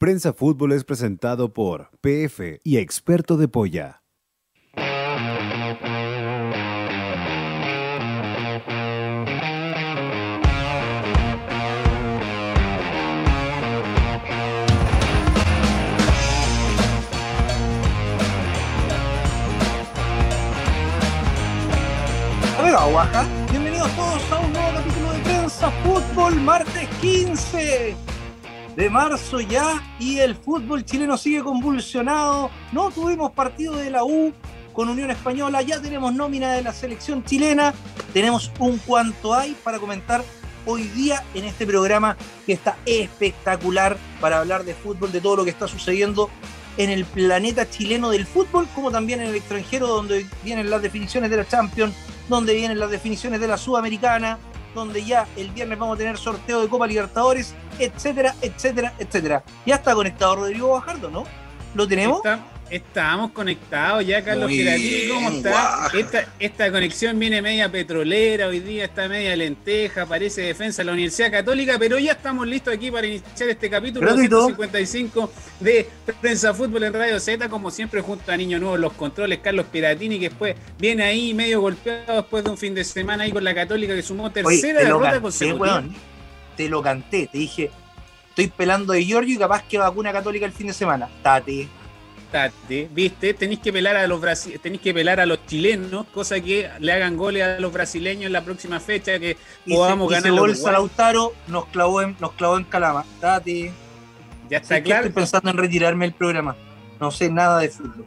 Prensa Fútbol es presentado por PF y Experto de Polla. Bienvenidos todos a un nuevo capítulo de Prensa Fútbol, martes 15 de marzo ya y el fútbol chileno sigue convulsionado. No tuvimos partido de la U con Unión Española, ya tenemos nómina de la selección chilena, tenemos un cuanto hay para comentar hoy día en este programa que está espectacular para hablar de fútbol, de todo lo que está sucediendo en el planeta chileno del fútbol, como también en el extranjero, donde vienen las definiciones de la Champions, donde vienen las definiciones de la Sudamericana, donde ya el viernes vamos a tener sorteo de Copa Libertadores, etcétera, etcétera, etcétera. Ya está conectado Rodrigo Bajardo, ¿no? ¿Lo tenemos? Está- estamos conectados ya, Carlos Piratini. ¿Cómo está? Esta, esta conexión viene media petrolera, hoy día está media lenteja, parece defensa de la Universidad Católica, pero ya estamos listos aquí para iniciar este capítulo Gratuito. 255 de Prensa Fútbol en Radio Z, como siempre junto a Niño Nuevo los controles, Carlos Piratini, que después viene ahí medio golpeado después de un fin de semana ahí con la Católica que sumó Oye, tercera te lo derrota canté, consecutiva. weón. Te lo canté, te dije, estoy pelando de Giorgio y capaz que vacuna católica el fin de semana. Tate. Tate, ¿viste? Tenéis que pelar a los brasi- tenéis que pelar a los chilenos, cosa que le hagan goles a los brasileños en la próxima fecha, que Y podamos se, y ganar bolsa uruguayos. Lautaro nos clavó en, nos clavó en Calama. Tate. Ya está claro. Estoy pensando en retirarme del programa. No sé nada de fútbol.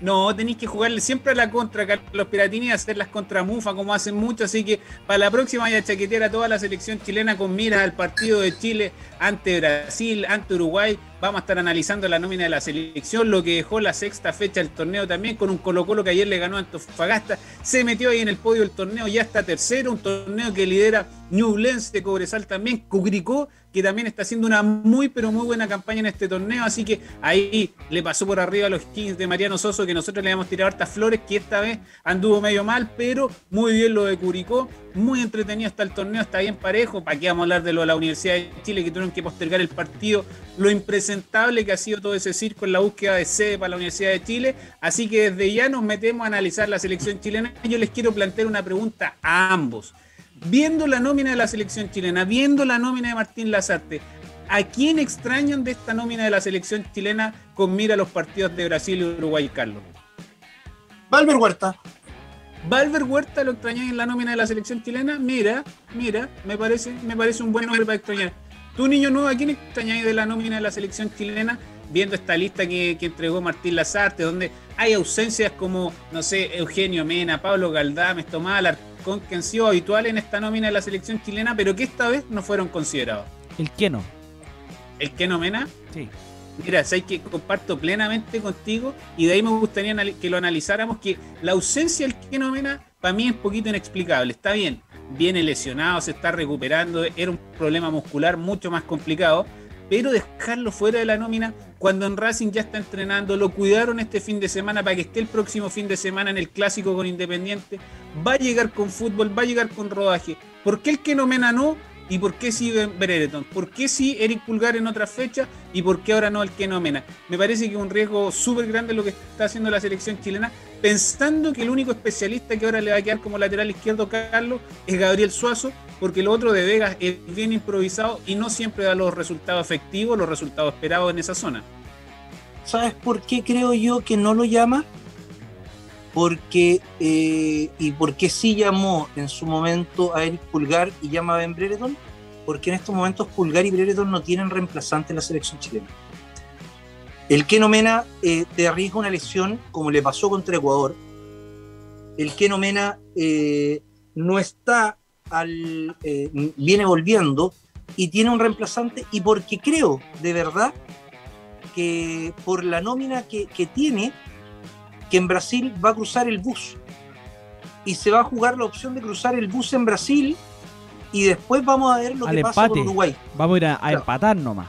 No, tenéis que jugarle siempre a la contra, Carlos Piratini, y hacer las contra Mufa como hacen mucho, así que para la próxima vaya a chaquetear a toda la selección chilena con miras al partido de Chile ante Brasil, ante Uruguay. Vamos a estar analizando la nómina de la selección, lo que dejó la sexta fecha del torneo también con un Colo Colo que ayer le ganó Antofagasta. Se metió ahí en el podio del torneo, ya está tercero, un torneo que lidera Ñublense, Cobresal también, Cugricó, que también está haciendo una muy pero muy buena campaña en este torneo, así que ahí le pasó por arriba a los Kings de Mariano Soso, que nosotros le habíamos tirado hartas flores, que esta vez anduvo medio mal, pero muy bien lo de Curicó, muy entretenido hasta el torneo, está bien parejo, para qué vamos a hablar de lo de la Universidad de Chile, que tuvieron que postergar el partido, lo impresentable que ha sido todo ese circo en la búsqueda de sede para la Universidad de Chile, así que desde ya nos metemos a analizar la selección chilena, yo les quiero plantear una pregunta a ambos viendo la nómina de la selección chilena, viendo la nómina de Martín Lazarte, ¿a quién extrañan de esta nómina de la selección chilena con mira a los partidos de Brasil y Uruguay, Carlos? Valver Huerta. ¿Valver Huerta lo extrañáis en la nómina de la selección chilena? Mira, mira, me parece, me parece un buen nombre para extrañar. Tú, niño nuevo, ¿a quién extrañáis de la nómina de la selección chilena? Viendo esta lista que, que entregó Martín Lazarte, donde hay ausencias como, no sé, Eugenio Mena, Pablo Galdames, Tomás Alarcón, que han sido habituales en esta nómina de la selección chilena, pero que esta vez no fueron considerados. El Keno. ¿El Keno Mena? Sí. Mira, sabes que comparto plenamente contigo y de ahí me gustaría que lo analizáramos que la ausencia del Keno Mena para mí es un poquito inexplicable. Está bien, viene lesionado, se está recuperando, era un problema muscular mucho más complicado, pero dejarlo fuera de la nómina cuando en Racing ya está entrenando, lo cuidaron este fin de semana para que esté el próximo fin de semana en el clásico con Independiente, va a llegar con fútbol, va a llegar con rodaje. ¿Por qué el Keno Mena no? ¿Y por qué sí Brereton? ¿Por qué sí Eric Pulgar en otra fecha? ¿Y por qué ahora no el Keno Mena? Me parece que es un riesgo súper grande lo que está haciendo la selección chilena, pensando que el único especialista que ahora le va a quedar como lateral izquierdo, Carlos, es Gabriel Suazo, porque lo otro de Vegas es bien improvisado y no siempre da los resultados efectivos, los resultados esperados en esa zona. ¿Sabes por qué creo yo que no lo llama? Porque, eh, y por qué sí llamó en su momento a Eric Pulgar y llama a Ben Brereton, porque en estos momentos Pulgar y Brereton no tienen reemplazante en la selección chilena. El Keno Mena eh, te arriesga una lesión como le pasó contra Ecuador. El Keno Mena eh, no está al. eh, viene volviendo y tiene un reemplazante, y porque creo de verdad que por la nómina que, que tiene, que en Brasil va a cruzar el bus. Y se va a jugar la opción de cruzar el bus en Brasil y después vamos a ver lo Al que pasa con. Uruguay. Vamos a ir a, a Claro. empatar nomás.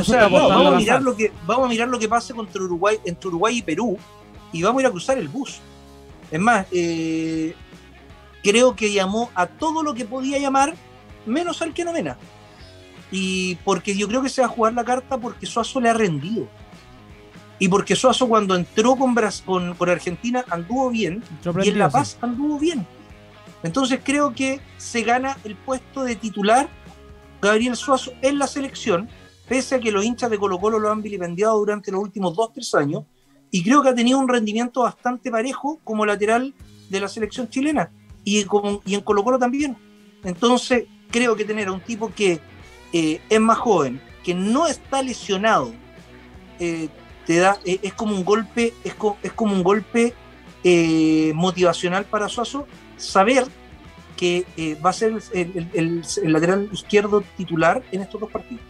O sea, no, vamos, a mirar lo que, vamos a mirar lo que pase contra Uruguay, entre Uruguay y Perú y vamos a ir a cruzar el bus. Es más, eh, creo que llamó a todo lo que podía llamar, menos al que no mena. Y porque yo creo que se va a jugar la carta porque Suazo le ha rendido. Y porque Suazo cuando entró con, con, con Argentina anduvo bien y en La Paz anduvo bien. Entonces creo que se gana el puesto de titular Gabriel Suazo en la selección, pese a que los hinchas de Colo Colo lo han vilipendiado durante los últimos dos, tres años, y creo que ha tenido un rendimiento bastante parejo como lateral de la selección chilena y, y en Colo Colo también. Entonces creo que tener a un tipo que eh, es más joven, que no está lesionado, eh, te da, eh, es como un golpe, es, es como un golpe motivacional para Suazo, saber que va a ser el, lateral izquierdo titular en estos dos partidos.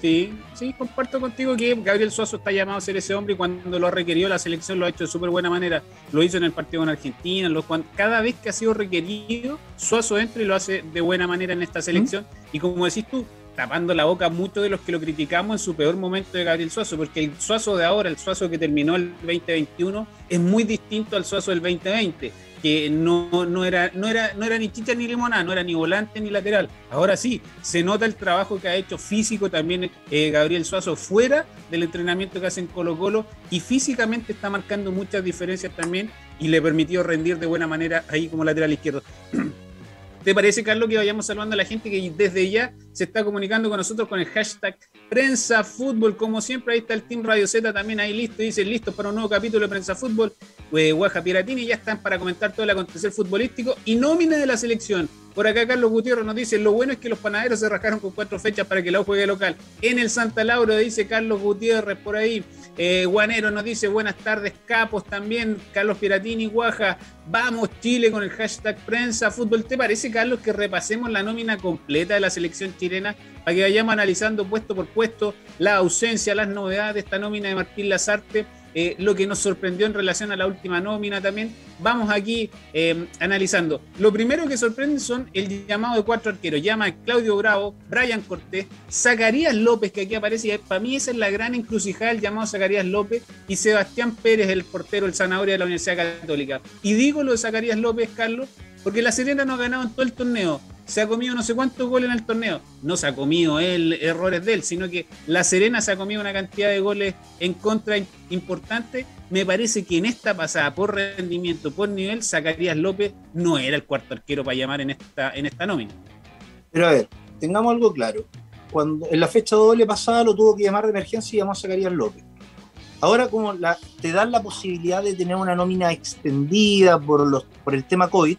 Sí, sí, comparto contigo que Gabriel Suazo está llamado a ser ese hombre y cuando lo ha requerido la selección lo ha hecho de súper buena manera. Lo hizo en el partido con Argentina, lo, cada vez que ha sido requerido, Suazo entra y lo hace de buena manera en esta selección. Y como decís tú, tapando la boca a muchos de los que lo criticamos en su peor momento de Gabriel Suazo, porque el Suazo de ahora, el Suazo que terminó el 2021, es muy distinto al Suazo del 2020, que no, no, era, no, era, no era ni chicha ni limonada, no era ni volante ni lateral. Ahora sí, se nota el trabajo que ha hecho físico también eh, Gabriel Suazo fuera del entrenamiento que hace en Colo Colo y físicamente está marcando muchas diferencias también y le permitió rendir de buena manera ahí como lateral izquierdo. ¿Te parece, Carlos, que vayamos saludando a la gente que desde ya se está comunicando con nosotros con el hashtag Prensa Fútbol? Como siempre, ahí está el Team Radio Z también ahí listo. Dice listo para un nuevo capítulo de Prensa Fútbol. Eh, Guaja Piratini ya están para comentar todo el acontecer futbolístico y nómina de la selección. Por acá Carlos Gutiérrez nos dice, lo bueno es que los panaderos se rascaron con cuatro fechas para que la U juegue local. En el Santa Laura, dice Carlos Gutiérrez por ahí. Eh, Guanero nos dice buenas tardes, capos también. Carlos Piratini, Guaja. Vamos Chile con el hashtag prensa fútbol. ¿Te parece, Carlos, que repasemos la nómina completa de la selección chilena para que vayamos analizando puesto por puesto la ausencia, las novedades de esta nómina de Martín Lazarte? Eh, lo que nos sorprendió en relación a la última nómina también. Vamos aquí eh, analizando. Lo primero que sorprende son el llamado de cuatro arqueros. Llama Claudio Bravo, Brian Cortés, Zacarías López, que aquí aparece. para mí esa es la gran encrucijada, el llamado Zacarías López, y Sebastián Pérez, el portero, el zanahoria de la Universidad Católica. Y digo lo de Zacarías López, Carlos, porque la Serena no ha ganado en todo el torneo se ha comido no sé cuántos goles en el torneo. No se ha comido él errores de él, sino que La Serena se ha comido una cantidad de goles en contra importante. Me parece que en esta pasada, por rendimiento, por nivel, Zacarías López no era el cuarto arquero para llamar en esta, en esta nómina. Pero a ver, tengamos algo claro. Cuando en la fecha doble pasada lo tuvo que llamar de emergencia y llamó a Zacarías López. Ahora como la, te dan la posibilidad de tener una nómina extendida por, los, por el tema COVID,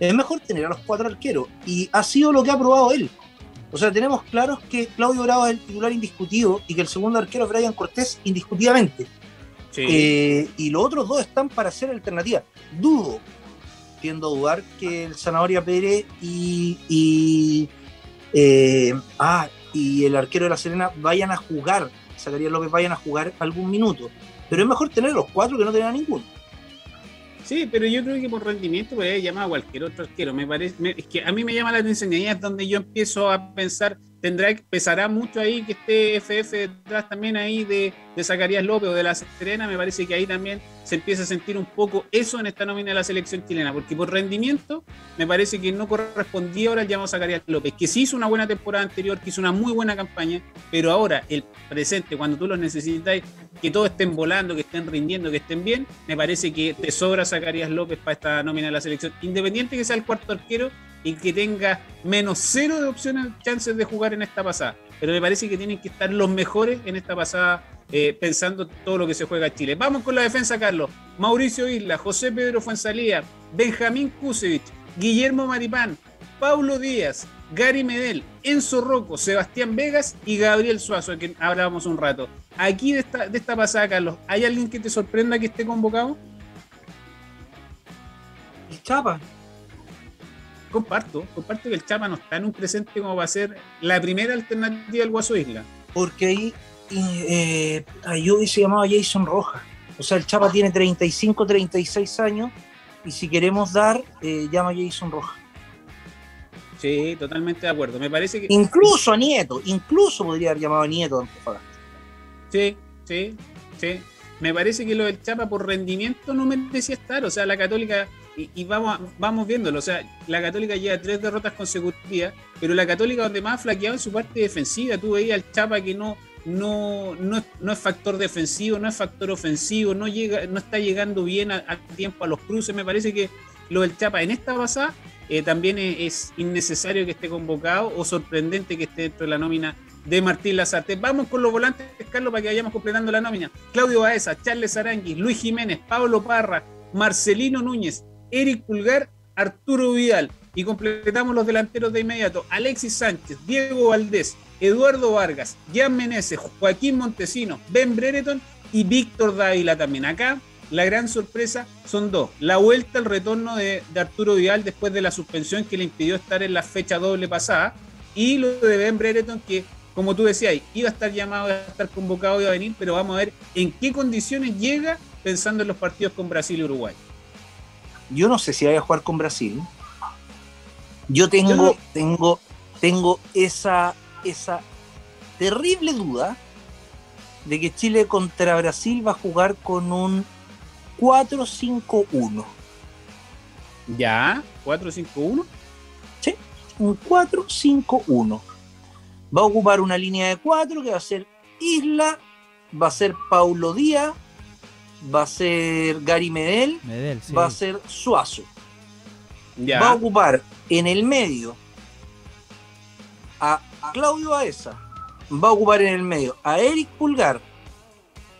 es mejor tener a los cuatro arqueros. Y ha sido lo que ha probado él. O sea, tenemos claros que Claudio Bravo es el titular indiscutido y que el segundo arquero es Brian Cortés indiscutidamente. Eh, y los otros dos están para ser alternativa. Dudo, tiendo a dudar que el Zanahoria Pérez y, y, eh, ah, y el arquero de la Serena vayan a jugar, Zacarías López vayan a jugar algún minuto. Pero es mejor tener los cuatro que no tener a ninguno. Sí, pero yo creo que por rendimiento puede llamar a cualquier otro arquero. Me parece, es que a mí me llama la atención y ahí es donde yo empiezo a pensar tendrá pesará mucho ahí que esté FF detrás también ahí de, de Zacarías López o de la Serena, me parece que ahí también se empieza a sentir un poco eso en esta nómina de la selección chilena, porque por rendimiento me parece que no correspondía ahora el llamado Zacarías López, que sí hizo una buena temporada anterior, que hizo una muy buena campaña, pero ahora el presente, cuando tú los necesitas, que todos estén volando, que estén rindiendo, que estén bien, me parece que te sobra Zacarías López para esta nómina de la selección, independiente que sea el cuarto arquero, y que tenga menos cero de opciones, chances de jugar en esta pasada. Pero me parece que tienen que estar los mejores en esta pasada, eh, pensando todo lo que se juega en Chile. Vamos con la defensa, Carlos. Mauricio Isla, José Pedro Fuensalía, Benjamín Kusevich, Guillermo Maripán, Paulo Díaz, Gary Medel, Enzo Rocco, Sebastián Vegas y Gabriel Suazo, de quien hablábamos un rato. Aquí de esta, de esta pasada, Carlos, ¿hay alguien que te sorprenda que esté convocado? Chapa, comparto, comparto que el Chapa no está en un presente como va a ser la primera alternativa del Guaso Isla. Porque ahí eh, yo se llamaba Jason Rojas. O sea, el Chapa tiene 35, 36 años y si queremos dar, eh, llama a Jason Rojas. Sí, totalmente de acuerdo. Me parece que. Incluso a Nieto, incluso podría haber llamado a Nieto Sí, sí, sí. Me parece que lo del Chapa por rendimiento no merecía estar. O sea, la Católica y, y vamos, vamos viéndolo. O sea, la Católica lleva tres derrotas consecutivas, pero la Católica donde más ha flaqueado en su parte defensiva. Tú veías al Chapa que no, no, no, no es factor defensivo, no es factor ofensivo, no, llega, no está llegando bien a, tiempo a los cruces. Me parece que lo del Chapa en esta pasada eh, también es, es, innecesario que esté convocado o sorprendente que esté dentro de la nómina de Martín Lazarte. Vamos con los volantes, Carlos, para que vayamos completando la nómina. Claudio Baeza, Charles Aranguis, Luis Jiménez, Pablo Parra, Marcelino Núñez, Eric Pulgar, Arturo Vidal. Y completamos los delanteros de inmediato. Alexis Sánchez, Diego Valdés, Eduardo Vargas, Jan Meneses, Joaquín Montesino, Ben Brereton y Víctor Dávila también. Acá la gran sorpresa son dos. La vuelta al retorno de, de, Arturo Vidal después de la suspensión que le impidió estar en la fecha doble pasada. Y lo de Ben Brereton que, como tú decías, iba a estar llamado, iba a estar convocado, iba a venir, pero vamos a ver en qué condiciones llega pensando en los partidos con Brasil y Uruguay. Yo no sé si vaya a jugar con Brasil. Yo tengo, tengo, tengo esa, esa terrible duda de que Chile contra Brasil va a jugar con un 4-5-1. ¿Ya? ¿4-5-1? Sí, un 4-5-1. Va a ocupar una línea de 4 que va a ser Isla, va a ser Paulo Díaz, va a ser Gary Medel, Medel sí. va a ser Suazo. Ya. Va a ocupar en el medio a Claudio Baeza, va a ocupar en el medio a Eric Pulgar,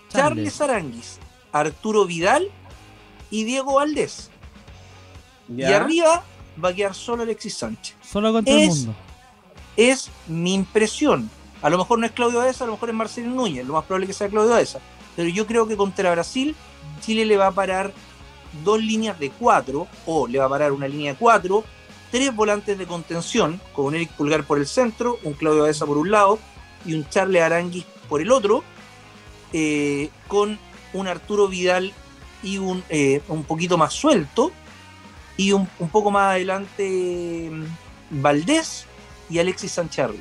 Charles, Aranguis, Arturo Vidal y Diego Valdés. ¿Ya? Y arriba va a quedar solo Alexis Sánchez. Solo contra es, el mundo. Es mi impresión. A lo mejor no es Claudio Baeza, a lo mejor es Marcelo Núñez. Lo más probable es que sea Claudio Baeza. Pero yo creo que contra Brasil, Chile le va a parar dos líneas de cuatro, o le va a parar una línea de cuatro, tres volantes de contención, con un Eric Pulgar por el centro, un Claudio Baeza por un lado y un Charles Aranguis por el otro, eh, con un Arturo Vidal y un, eh, un poquito más suelto, y un, un, poco más adelante Valdés y Alexis Sancharri.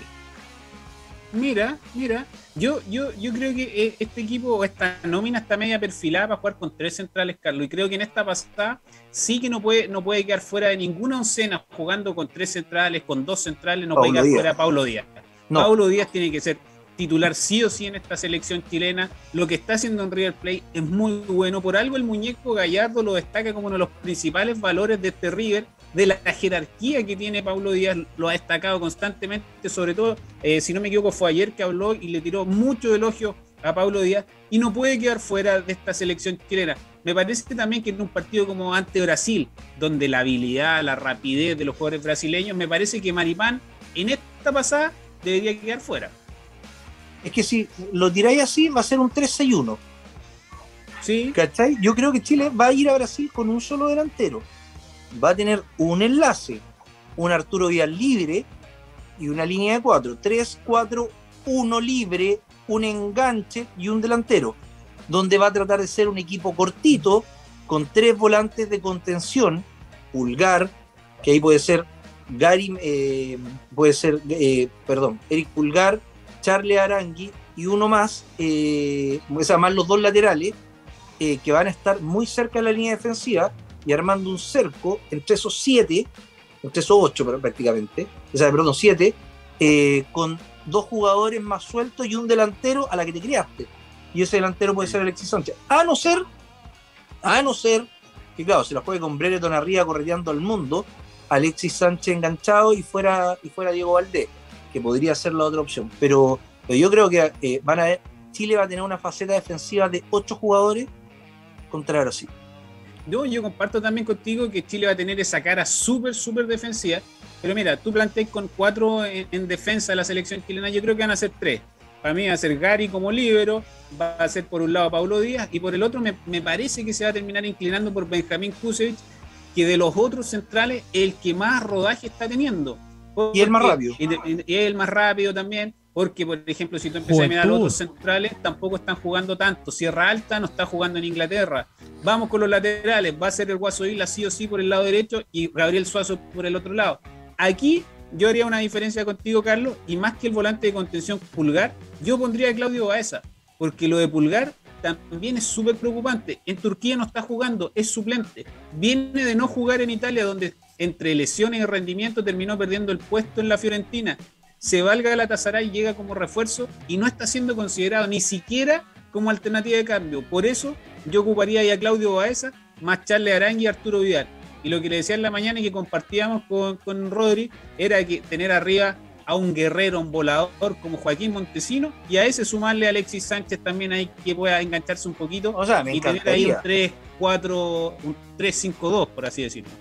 Mira, mira, yo, yo, yo creo que eh, este equipo, esta nómina está media perfilada para jugar con tres centrales, Carlos, y creo que en esta pasada sí que no puede, no puede quedar fuera de ninguna oncena jugando con tres centrales, con dos centrales, no puede quedar Díaz. fuera Paulo Díaz. No. Paulo Díaz tiene que ser titular sí o sí en esta selección chilena. Lo que está haciendo en River Plate es muy bueno. Por algo el muñeco Gallardo lo destaca como uno de los principales valores de este River, de la jerarquía que tiene Paulo Díaz, lo ha destacado constantemente, sobre todo, eh, si no me equivoco, fue ayer que habló y le tiró mucho elogio a Paulo Díaz y no puede quedar fuera de esta selección chilena. Me parece también que en un partido como ante Brasil, donde la habilidad, la rapidez de los jugadores brasileños, me parece que Maripán en esta pasada debería quedar fuera es que si lo tiráis así, va a ser un 3-6-1. Sí. ¿Cachai? Yo creo que Chile va a ir a Brasil con un solo delantero. Va a tener un enlace, un Arturo Vidal libre y una línea de 4. 3, 4, 1 libre, un enganche y un delantero. Donde va a tratar de ser un equipo cortito, con tres volantes de contención, Pulgar, que ahí puede ser Gary, eh, puede ser, eh, perdón, Eric Pulgar, Charlie Arangui y uno más, eh, más los dos laterales, eh, que van a estar muy cerca de la línea defensiva y armando un cerco entre esos siete, entre esos ocho prácticamente, o sea, perdón, siete, eh, con dos jugadores más sueltos y un delantero a la que te criaste. Y ese delantero puede ser Alexis Sánchez. A no ser, a no ser, que claro, se la juegue con Brereton arriba correteando al mundo, Alexis Sánchez enganchado y fuera, y fuera Diego Valdés que podría ser la otra opción. Pero, pero yo creo que eh, van a ver, Chile va a tener una faceta defensiva de ocho jugadores contra Brasil. Yo, yo comparto también contigo que Chile va a tener esa cara súper, súper defensiva. Pero mira, tú planteas con cuatro en, en, defensa de la selección chilena, yo creo que van a ser tres. Para mí va a ser Gary como líbero, va a ser por un lado Paulo Díaz y por el otro me, me parece que se va a terminar inclinando por Benjamín Kusevich, que de los otros centrales el que más rodaje está teniendo. Porque, y el más rápido. Y, y, y, el más rápido también, porque, por ejemplo, si tú empiezas a mirar los otros centrales, tampoco están jugando tanto. Sierra Alta no está jugando en Inglaterra. Vamos con los laterales, va a ser el Guaso Isla sí o sí por el lado derecho y Gabriel Suazo por el otro lado. Aquí yo haría una diferencia contigo, Carlos, y más que el volante de contención Pulgar, yo pondría a Claudio Baeza, porque lo de Pulgar también es súper preocupante. En Turquía no está jugando, es suplente. Viene de no jugar en Italia, donde entre lesiones y rendimiento terminó perdiendo el puesto en la Fiorentina. Se valga la Tazaray, llega como refuerzo y no está siendo considerado ni siquiera como alternativa de cambio. Por eso yo ocuparía ahí a Claudio Baeza, más Charles Arangui y Arturo Vidal. Y lo que le decía en la mañana y que compartíamos con, con Rodri era que tener arriba a un guerrero, un volador como Joaquín Montesino y a ese sumarle a Alexis Sánchez también ahí que pueda engancharse un poquito O sea, me y tener ahí un 3-4, un 3-5-2, por así decirlo.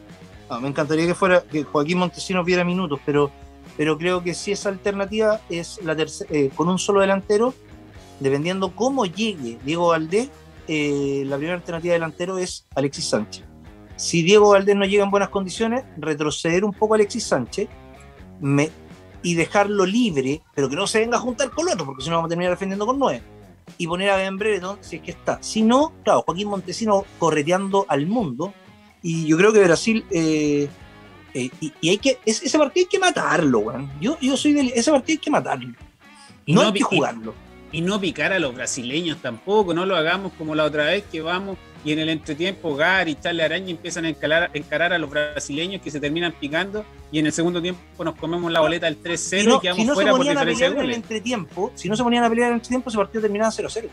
No, me encantaría que fuera que Joaquín Montesinos viera minutos, pero, pero creo que si esa alternativa es la eh, con un solo delantero, dependiendo cómo llegue Diego Valdés, eh, la primera alternativa de delantero es Alexis Sánchez. Si Diego Valdés no llega en buenas condiciones, retroceder un poco Alexis Sánchez me- y dejarlo libre, pero que no se venga a juntar con el otro, porque si no vamos a terminar defendiendo con nueve. Y poner a Ben Brereton si es que está. Si no, claro, Joaquín Montesino correteando al mundo. Y yo creo que Brasil. eh, eh, y, y hay que. es- ese partido hay que matarlo, weón. Yo, yo soy del. Ese partido hay que matarlo. Y no, no hay que jugarlo. Y no picar a los brasileños tampoco, no lo hagamos como la otra vez que vamos y en el entretiempo Gary y Charles Araña empiezan a encarar, encarar a los brasileños que se terminan picando y en el segundo tiempo nos comemos la boleta del 3-0 Si y no, quedamos si no se fuera por ponían a diferencia de pelear en el entretiempo, si no se ponían a pelear en el entretiempo, ese partido terminaba 0-0.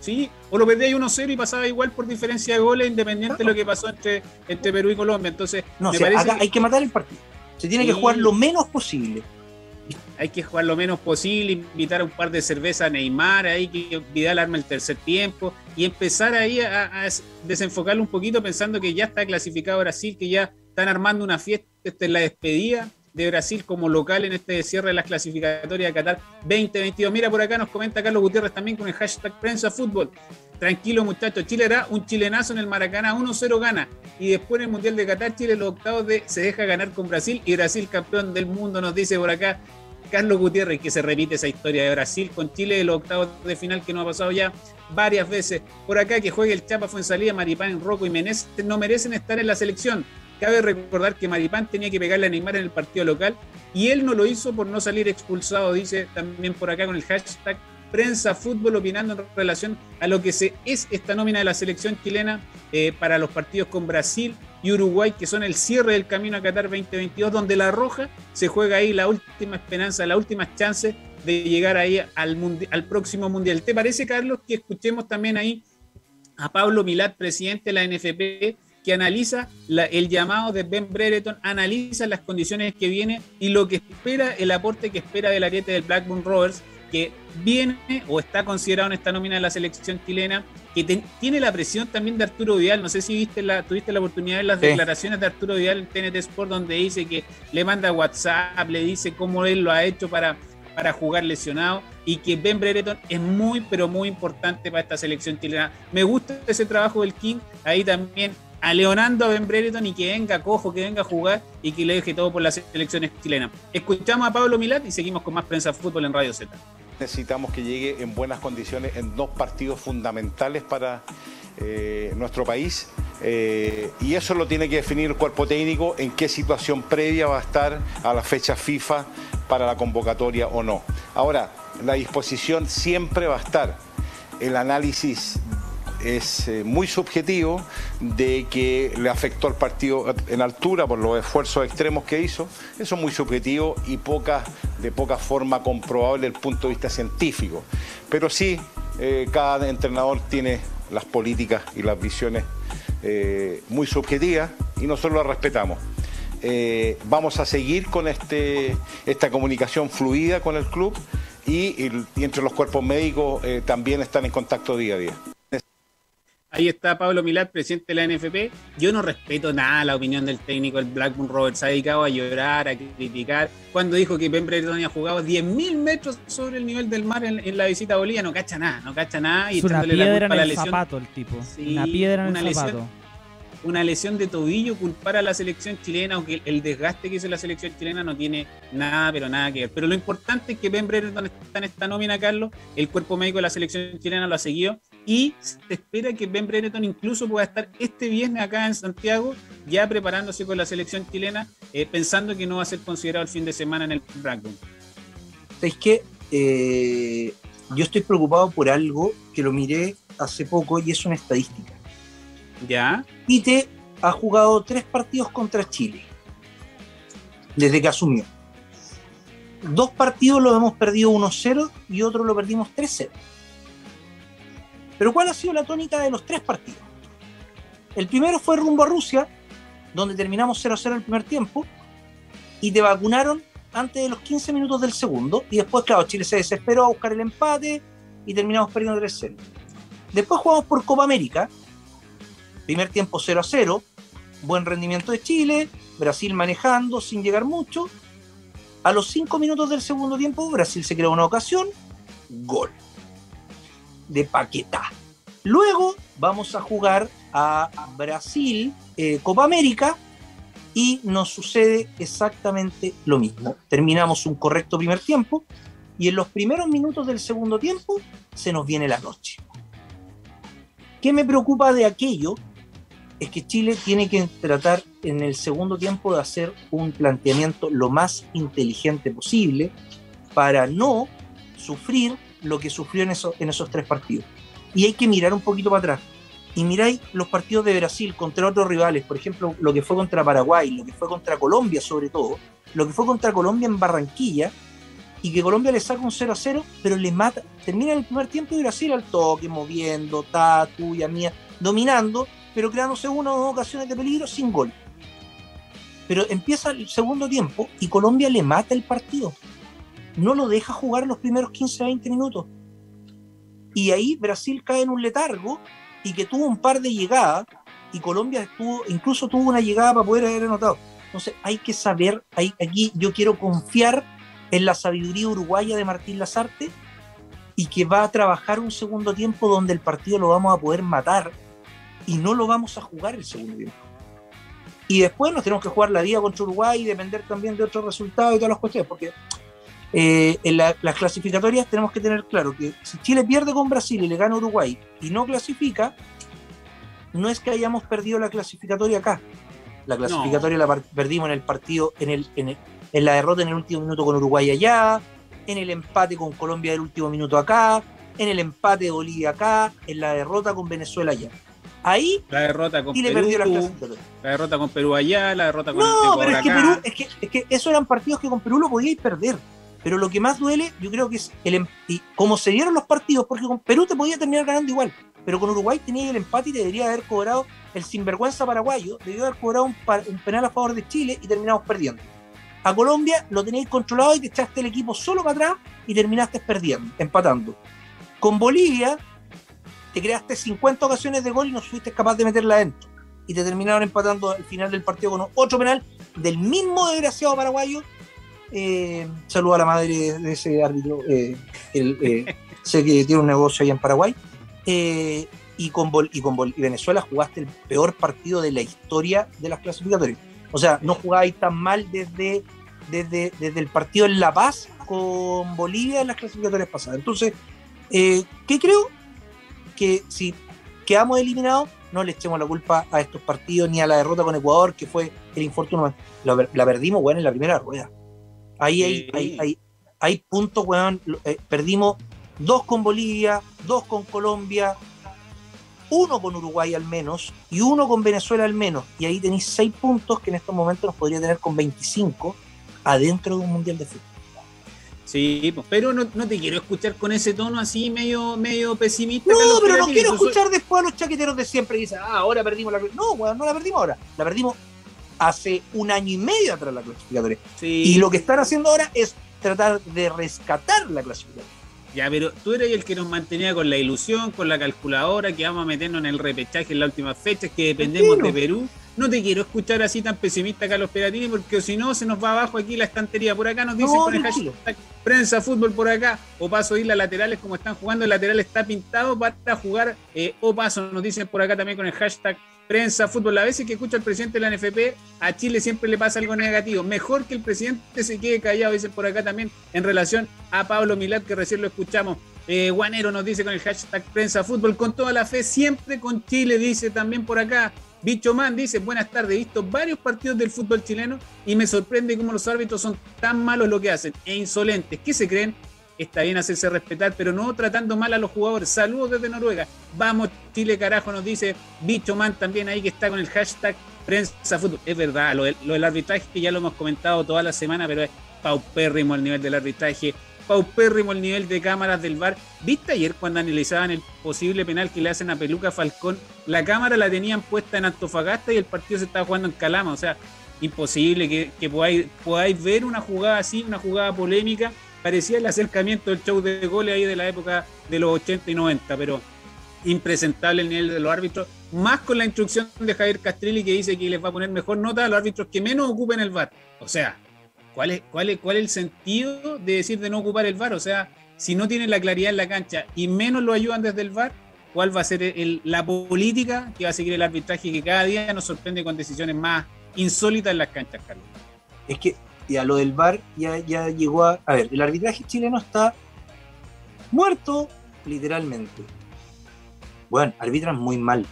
Sí, o lo perdía ahí 1-0 y pasaba igual por diferencia de goles, independiente de lo que pasó entre, entre Perú y Colombia. Entonces, No, me o sea, parece acá que hay que matar el partido. Se tiene que jugar lo menos posible. hay que jugar lo menos posible, invitar a un par de cervezas a Neymar, ahí que Vidal arma el tercer tiempo y empezar ahí a, a desenfocarlo un poquito pensando que ya está clasificado Brasil, que ya están armando una fiesta, esta es la despedida de Brasil como local en este cierre de las clasificatorias de Qatar 2022. Mira, por acá nos comenta Carlos Gutiérrez también con el hashtag prensa fútbol. Tranquilo muchachos, Chile hará un chilenazo en el Maracaná, 1-0 gana. Y después en el Mundial de Qatar, Chile los octavos de se deja ganar con Brasil y Brasil campeón del mundo, nos dice por acá Carlos Gutiérrez, que se repite esa historia de Brasil con Chile de los octavos de final que no ha pasado ya varias veces. Por acá que juegue el Chapa Fuensalida, Maripán, Rocco y Menés no merecen estar en la selección. Cabe recordar que Maripán tenía que pegarle a Neymar en el partido local y él no lo hizo por no salir expulsado, dice también por acá con el hashtag prensa fútbol opinando en relación a lo que es esta nómina de la selección chilena eh, para los partidos con Brasil y Uruguay, que son el cierre del camino a Qatar 2022, donde la Roja se juega ahí la última esperanza, la última chance de llegar ahí al, al próximo mundial. ¿Te parece, Carlos, que escuchemos también ahí a Pablo Milat, presidente de la NFP, que analiza la- el llamado de Ben Brereton, analiza las condiciones que viene y lo que espera, el aporte que espera del ariete del Blackburn Rovers, que viene o está considerado en esta nómina de la selección chilena, que tiene la presión también de Arturo Vidal. No sé si viste la, tuviste la oportunidad de las Sí. declaraciones de Arturo Vidal en TNT Sport, donde dice que le manda WhatsApp, le dice cómo él lo ha hecho para, para jugar lesionado y que Ben Brereton es muy, pero muy importante para esta selección chilena. Me gusta ese trabajo del King, ahí también a Ben Brereton y que venga cojo, que venga a jugar y que le deje todo por las selecciones chilenas. Escuchamos a Pablo Milat y seguimos con más prensa fútbol en Radio Z. Necesitamos que llegue en buenas condiciones en dos partidos fundamentales para eh, nuestro país eh, y eso lo tiene que definir el cuerpo técnico en qué situación previa va a estar a la fecha FIFA para la convocatoria o no. Ahora, la disposición siempre va a estar. El análisis es eh, muy subjetivo de que le afectó al partido en altura por los esfuerzos extremos que hizo. Eso es muy subjetivo y poca, de poca forma comprobable desde el punto de vista científico. Pero sí, eh, cada entrenador tiene las políticas y las visiones eh, muy subjetivas y nosotros las respetamos. Vamos a seguir con este, esta comunicación fluida con el club y, entre los cuerpos médicos también están en contacto día a día. Ahí está Pablo Milat, presidente de la NFP. Yo no respeto nada la opinión del técnico del Blackburn Rovers. Se ha dedicado a llorar, a criticar. Cuando dijo que Ben Brereton había jugado 10.000 metros sobre el nivel del mar en, en la visita a Bolivia, no cacha nada, no cacha nada. Y Es una echándole la piedra culpa en a la el lesión. zapato el tipo. Sí, una piedra en una el lesión. zapato. Una lesión de tobillo, culpar a la selección chilena, aunque el desgaste que hizo la selección chilena no tiene nada, pero nada que ver. Pero lo importante es que Ben Brereton está en esta nómina, Carlos. El cuerpo médico de la selección chilena lo ha seguido y se espera que Ben Brereton incluso pueda estar este viernes acá en Santiago, ya preparándose con la selección chilena, eh, pensando que no va a ser considerado el fin de semana en el Blackburn. ¿Sabéis qué? Eh, yo estoy preocupado por algo que lo miré hace poco y es una estadística. Ya. Tite ha jugado tres partidos contra Chile desde que asumió. Dos partidos los hemos perdido 1-0 y otro lo perdimos 3-0. Pero ¿cuál ha sido la tónica de los tres partidos? El primero fue rumbo a Rusia, donde terminamos 0-0 el primer tiempo, y te vacunaron antes de los 15 minutos del segundo, y después, claro, Chile se desesperó a buscar el empate y terminamos perdiendo 3-0. Después jugamos por Copa América, primer tiempo 0-0, buen rendimiento de Chile, Brasil manejando sin llegar mucho. A los 5 minutos del segundo tiempo, Brasil se creó una ocasión, gol de Paquetá. Luego vamos a jugar a Brasil, eh, Copa América, y nos sucede exactamente lo mismo. Terminamos un correcto primer tiempo y en los primeros minutos del segundo tiempo se nos viene la noche. ¿Qué me preocupa de aquello? Es que Chile tiene que tratar en el segundo tiempo de hacer un planteamiento lo más inteligente posible para no sufrir lo que sufrió en, en esos tres partidos. Y hay que mirar un poquito para atrás. Y miráis los partidos de Brasil contra otros rivales, por ejemplo, lo que fue contra Paraguay, lo que fue contra Colombia sobre todo, lo que fue contra Colombia en Barranquilla, y que Colombia le saca un 0 a 0, pero le mata, termina el primer tiempo y Brasil al toque, moviendo, ta, tuya, mía, dominando, pero creándose una o dos ocasiones de peligro sin gol. Pero empieza el segundo tiempo y Colombia le mata el partido no lo deja jugar los primeros 15 a 20 minutos. Y ahí Brasil cae en un letargo y que tuvo un par de llegadas y Colombia estuvo, incluso tuvo una llegada para poder haber anotado. Entonces hay que saber, aquí yo quiero confiar en la sabiduría uruguaya de Martín Lazarte y que va a trabajar un segundo tiempo donde el partido lo vamos a poder matar y no lo vamos a jugar el segundo tiempo. Y después nos tenemos que jugar la vida contra Uruguay y depender también de otros resultados y todas las cuestiones, porque eh, en las clasificatorias tenemos que tener claro que si Chile pierde con Brasil y le gana Uruguay y no clasifica, no es que hayamos perdido la clasificatoria acá. La clasificatoria la perdimos en el partido, en, el, en, la derrota en el último minuto con Uruguay allá, en el empate con Colombia del último minuto acá, en el empate de Bolivia acá, en la derrota con Venezuela allá. Ahí la derrota con Chile Perú, perdió la, la derrota con Perú allá, la derrota con No, pero es que, Perú, es que, es que esos eran partidos que con Perú lo podíais perder. Pero lo que más duele, yo creo que es el em-, y como se dieron los partidos, porque con Perú te podía terminar ganando igual, pero con Uruguay tenía el empate y te debería haber cobrado el sinvergüenza paraguayo, debió haber cobrado un, penal a favor de Chile y terminamos perdiendo. A Colombia lo tenéis controlado y te echaste el equipo solo para atrás y terminaste perdiendo, empatando. Con Bolivia te creaste 50 ocasiones de gol y no fuiste capaz de meterla adentro. Y te terminaron empatando al final del partido con otro penal del mismo desgraciado paraguayo eh, saludo a la madre de ese árbitro. Eh, eh, sé que tiene un negocio allá en Paraguay. Eh, y, con y con Venezuela jugaste el peor partido de la historia de las clasificatorias. O sea, no jugabais tan mal desde, desde, desde el partido en La Paz con Bolivia en las clasificatorias pasadas. Entonces, ¿qué creo? Que si quedamos eliminados, no le echemos la culpa a estos partidos ni a la derrota con Ecuador, que fue el infortunio. La, la perdimos, bueno, en la primera rueda. Ahí hay, hay, puntos, weón. Eh, perdimos dos con Bolivia, dos con Colombia, uno con Uruguay al menos y uno con Venezuela al menos. Y ahí tenéis seis puntos que en estos momentos nos podría tener con 25 adentro de un mundial de fútbol. Sí, pues, pero no, te quiero escuchar con ese tono así medio, medio pesimista. No, pero no quiero escuchar después a los chaqueteros de siempre y dicen, ah, ahora perdimos la. No, weón, no la perdimos ahora. La perdimos hace un año y medio atrás la clasificatoria. Y lo que están haciendo ahora es tratar de rescatar la clasificatoria. Ya, pero tú eres el que nos mantenía con la ilusión, con la calculadora, que vamos a meternos en el repechaje en la última fecha, que dependemos de Perú. No te quiero escuchar así tan pesimista, Carlos Peratini, porque si no, se nos va abajo aquí la estantería. Por acá nos dicen con el hashtag prensa fútbol por acá, o paso isla laterales, como están jugando, el lateral está pintado para jugar, eh, o paso, nos dicen por acá también con el hashtag prensa, fútbol. A veces que escucha al presidente de la NFP, a Chile siempre le pasa algo negativo. Mejor que el presidente se quede callado, dicen por acá también, en relación a Pablo Milad, que recién lo escuchamos. Eh, Guanero nos dice con el hashtag prensa fútbol, con toda la fe, siempre con Chile, dice también por acá. Bicho Man dice, buenas tardes, he visto varios partidos del fútbol chileno y me sorprende cómo los árbitros son tan malos lo que hacen e insolentes. ¿Qué se creen? Está bien hacerse respetar, pero no tratando mal a los jugadores. Saludos desde Noruega. Vamos, Chile, carajo, nos dice Bicho Man también ahí que está con el hashtag prensa fútbol. Es verdad, lo, del arbitraje que ya lo hemos comentado toda la semana, pero es paupérrimo el nivel del arbitraje, paupérrimo el nivel de cámaras del VAR. ¿Viste ayer cuando analizaban el posible penal que le hacen a Peluca Falcón? La cámara la tenían puesta en Antofagasta y el partido se estaba jugando en Calama. O sea, imposible que, podáis ver una jugada así, una jugada polémica. Parecía el acercamiento del show de goles ahí de la época de los 80 y 90, pero impresentable el nivel de los árbitros, más con la instrucción de Javier Castrilli que dice que les va a poner mejor nota a los árbitros que menos ocupen el VAR. O sea, ¿cuál es, cuál es, cuál es el sentido de decir de no ocupar el VAR? O sea, si no tienen la claridad en la cancha y menos lo ayudan desde el VAR, ¿cuál va a ser la política que va a seguir el arbitraje que cada día nos sorprende con decisiones más insólita en las canchas, Carlos. Es que ya lo del VAR ya, ya llegó a. A ver, el arbitraje chileno está muerto, literalmente. Bueno, arbitran muy mal.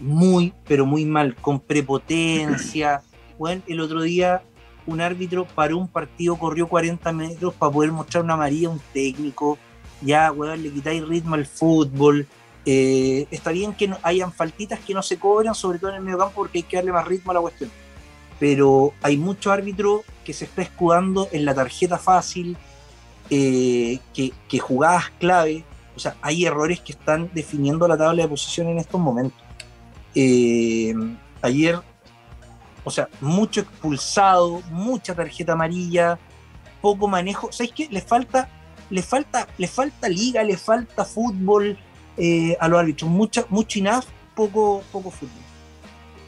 Muy, pero muy mal, con prepotencia. Bueno, el otro día un árbitro paró un partido, corrió 40 metros para poder mostrar una amarilla a un técnico. Ya, weón, le quitáis ritmo al fútbol. Eh, está bien que no, hayan faltitas que no se cobran, sobre todo en el medio campo, porque hay que darle más ritmo a la cuestión pero hay mucho árbitro que se está escudando en la tarjeta fácil, eh, que, jugadas clave, o sea, hay errores que están definiendo la tabla de posición en estos momentos. Eh, ayer, o sea, mucho expulsado, mucha tarjeta amarilla, poco manejo. ¿Sabes qué? Le falta, le falta, le falta liga, le falta fútbol eh, a los árbitros, mucha, mucho INAF, poco, poco fútbol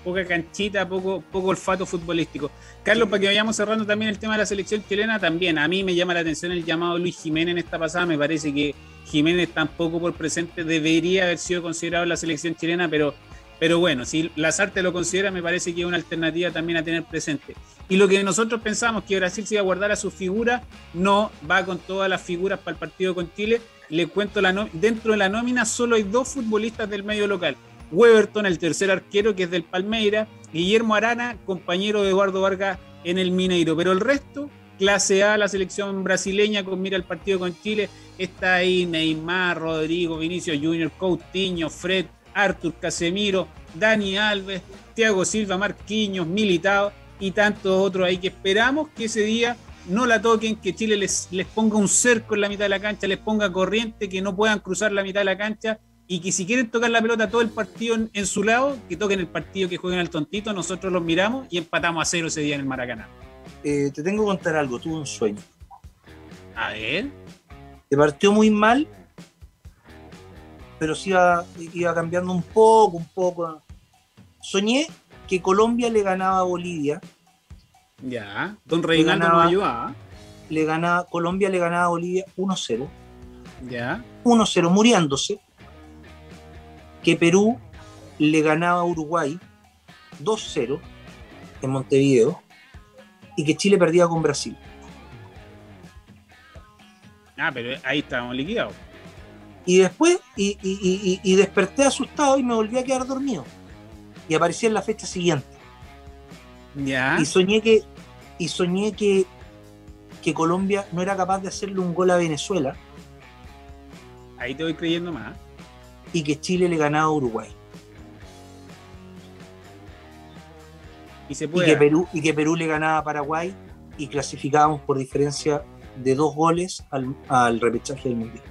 poca canchita, poco, poco olfato futbolístico. Carlos, para que vayamos cerrando también el tema de la selección chilena, también a mí me llama la atención el llamado Luis Jiménez en esta pasada, me parece que Jiménez tampoco por presente debería haber sido considerado en la selección chilena, pero, pero bueno, si Lazarte lo considera, me parece que es una alternativa también a tener presente. Y lo que nosotros pensamos que Brasil se iba a guardar a su figura, no va con todas las figuras para el partido con Chile. Le cuento, la dentro de la nómina solo hay dos futbolistas del medio local. Weberton, el tercer arquero, que es del Palmeira, Guillermo Arana, compañero de Eduardo Vargas en el Mineiro. Pero el resto, clase A, la selección brasileña, con mira el partido con Chile, está ahí Neymar, Rodrigo, Vinicio Junior, Coutinho, Fred, Artur Casemiro, Dani Alves, Thiago Silva, Marquinhos, Militao y tantos otros ahí que esperamos que ese día no la toquen, que Chile les, les ponga un cerco en la mitad de la cancha, les ponga corriente, que no puedan cruzar la mitad de la cancha y que si quieren tocar la pelota todo el partido en, su lado, que toquen el partido que jueguen al tontito, nosotros los miramos y empatamos a cero ese día en el Maracaná. Eh, te tengo que contar algo, tuve un sueño. A ver. Te partió muy mal, pero sí iba, iba cambiando un poco, un poco. Soñé que Colombia le ganaba a Bolivia. Ya, don Reinaldo nos ayudaba. Le ganaba, Colombia le ganaba a Bolivia 1-0. Ya. 1-0, muriéndose que Perú le ganaba a Uruguay 2-0 en Montevideo y que Chile perdía con Brasil. Ah, pero ahí estábamos liquidados. Y después, y, desperté asustado y me volví a quedar dormido. Y aparecía en la fecha siguiente. Ya. Y soñé que, y soñé que, que Colombia no era capaz de hacerle un gol a Venezuela. Ahí te voy creyendo más y que Chile le ganaba a Uruguay. Y, se puede. que Perú, y que Perú le ganaba a Paraguay y clasificábamos por diferencia de dos goles al, al repechaje del Mundial.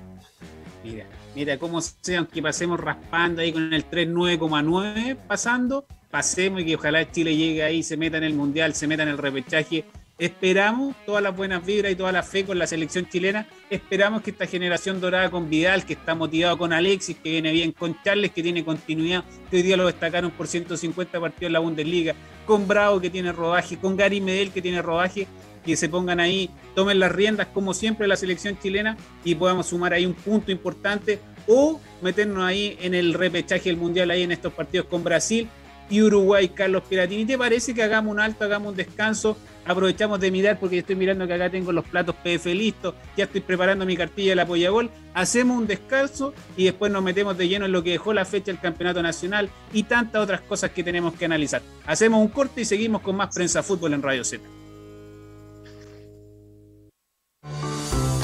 Mira, mira cómo sea, aunque pasemos raspando ahí con el 3-9,9 pasando, pasemos y que ojalá Chile llegue ahí, se meta en el Mundial, se meta en el repechaje Esperamos todas las buenas vibras y toda la fe con la selección chilena. Esperamos que esta generación dorada con Vidal, que está motivado con Alexis, que viene bien con Charles, que tiene continuidad, que hoy día lo destacaron por 150 partidos en la Bundesliga, con Bravo, que tiene rodaje, con Gary Medel, que tiene rodaje, que se pongan ahí, tomen las riendas como siempre la selección chilena y podamos sumar ahí un punto importante o meternos ahí en el repechaje del mundial ahí en estos partidos con Brasil y Uruguay, Carlos Piratini. ¿Te parece que hagamos un alto, hagamos un descanso? Aprovechamos de mirar porque estoy mirando que acá tengo los platos PF listos, ya estoy preparando mi cartilla de la Gol. Hacemos un descanso y después nos metemos de lleno en lo que dejó la fecha del Campeonato Nacional y tantas otras cosas que tenemos que analizar. Hacemos un corte y seguimos con más prensa fútbol en Radio Z.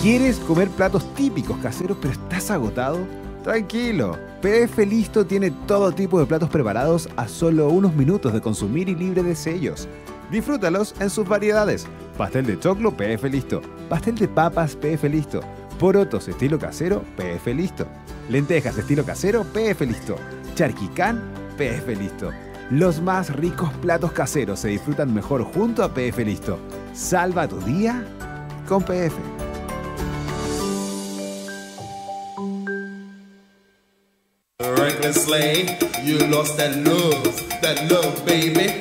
¿Quieres comer platos típicos caseros pero estás agotado? Tranquilo, PF Listo tiene todo tipo de platos preparados a solo unos minutos de consumir y libre de sellos. Disfrútalos en sus variedades. Pastel de choclo, PF Listo. Pastel de papas, PF Listo. Porotos estilo casero, PF Listo. Lentejas estilo casero, PF Listo. Charquicán, PF Listo. Los más ricos platos caseros se disfrutan mejor junto a PF Listo. Salva tu día con PF. Reckless slave, you lost that love, that love, baby.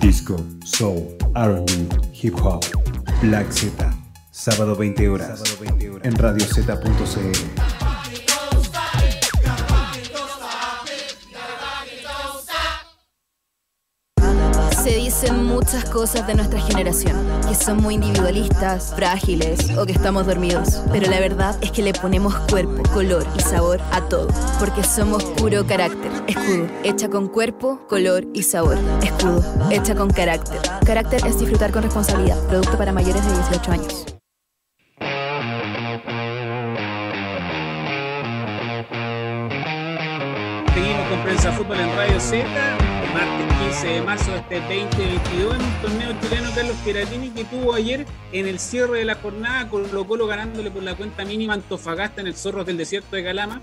Disco, Soul, R&B, Hip Hop, Black Z. Sábado 20 horas. En radiozeta.cl. Se dicen muchas cosas de nuestra generación, que son muy individualistas, frágiles o que estamos dormidos. Pero la verdad es que le ponemos cuerpo, color y sabor a todo, porque somos puro carácter. Escudo, hecha con cuerpo, color y sabor. Escudo, hecha con carácter. Carácter es disfrutar con responsabilidad. Producto para mayores de 18 años. Seguimos con Prensa Fútbol en Radio Z, martes 15 de marzo de este 2022, en un torneo chileno Carlos Piratini que tuvo ayer en el cierre de la jornada, Colo Colo ganándole por la cuenta mínima Antofagasta en el Zorros del Desierto de Calama.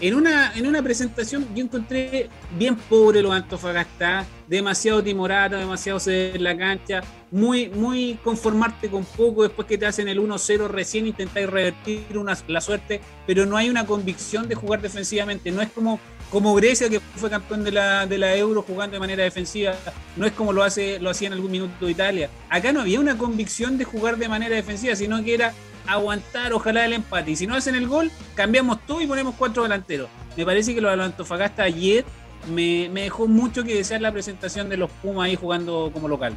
En una, en una presentación yo encontré bien pobre los Antofagasta, demasiado timorata, demasiado ceder en la cancha, muy, muy conformarte con poco después que te hacen el 1-0 recién intentáis revertir una, la suerte, pero no hay una convicción de jugar defensivamente, no es como, como Grecia que fue campeón de la, de la Euro jugando de manera defensiva, no es como lo, hace, lo hacía en algún minuto Italia. Acá no había una convicción de jugar de manera defensiva, sino que era aguantar, ojalá el empate. Y si no hacen el gol, cambiamos todo y ponemos cuatro delanteros. Me parece que lo de Antofagasta ayer me, me dejó mucho que desear la presentación de los Pumas ahí jugando como local.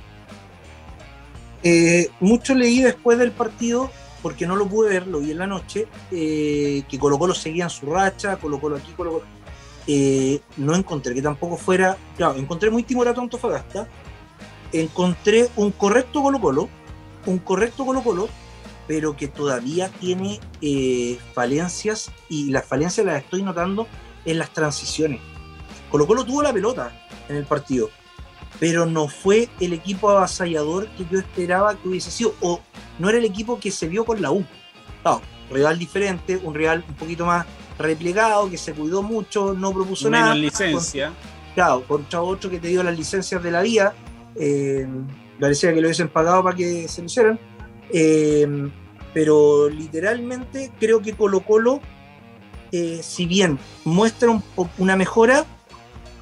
Eh, mucho leí después del partido, porque no lo pude ver, lo vi en la noche, eh, que Colo Colo seguía en su racha, Colo Colo aquí, Colo Colo. Eh, no encontré que tampoco fuera, claro, encontré muy timorato Antofagasta, encontré un correcto Colo Colo, un correcto Colo Colo, pero que todavía tiene eh, falencias y las falencias las estoy notando en las transiciones. Colo Colo tuvo la pelota en el partido, pero no fue el equipo avasallador que yo esperaba que hubiese sido, o no era el equipo que se vio con la U. Claro, rival diferente, un rival un poquito más replegado, que se cuidó mucho, no propuso Menos nada. licencia. Con- claro, contra otro que te dio las licencias de la vía, eh, parecía que lo hubiesen pagado para que se lo hicieran. Eh, pero literalmente creo que Colo Colo, eh, si bien muestra un una mejora,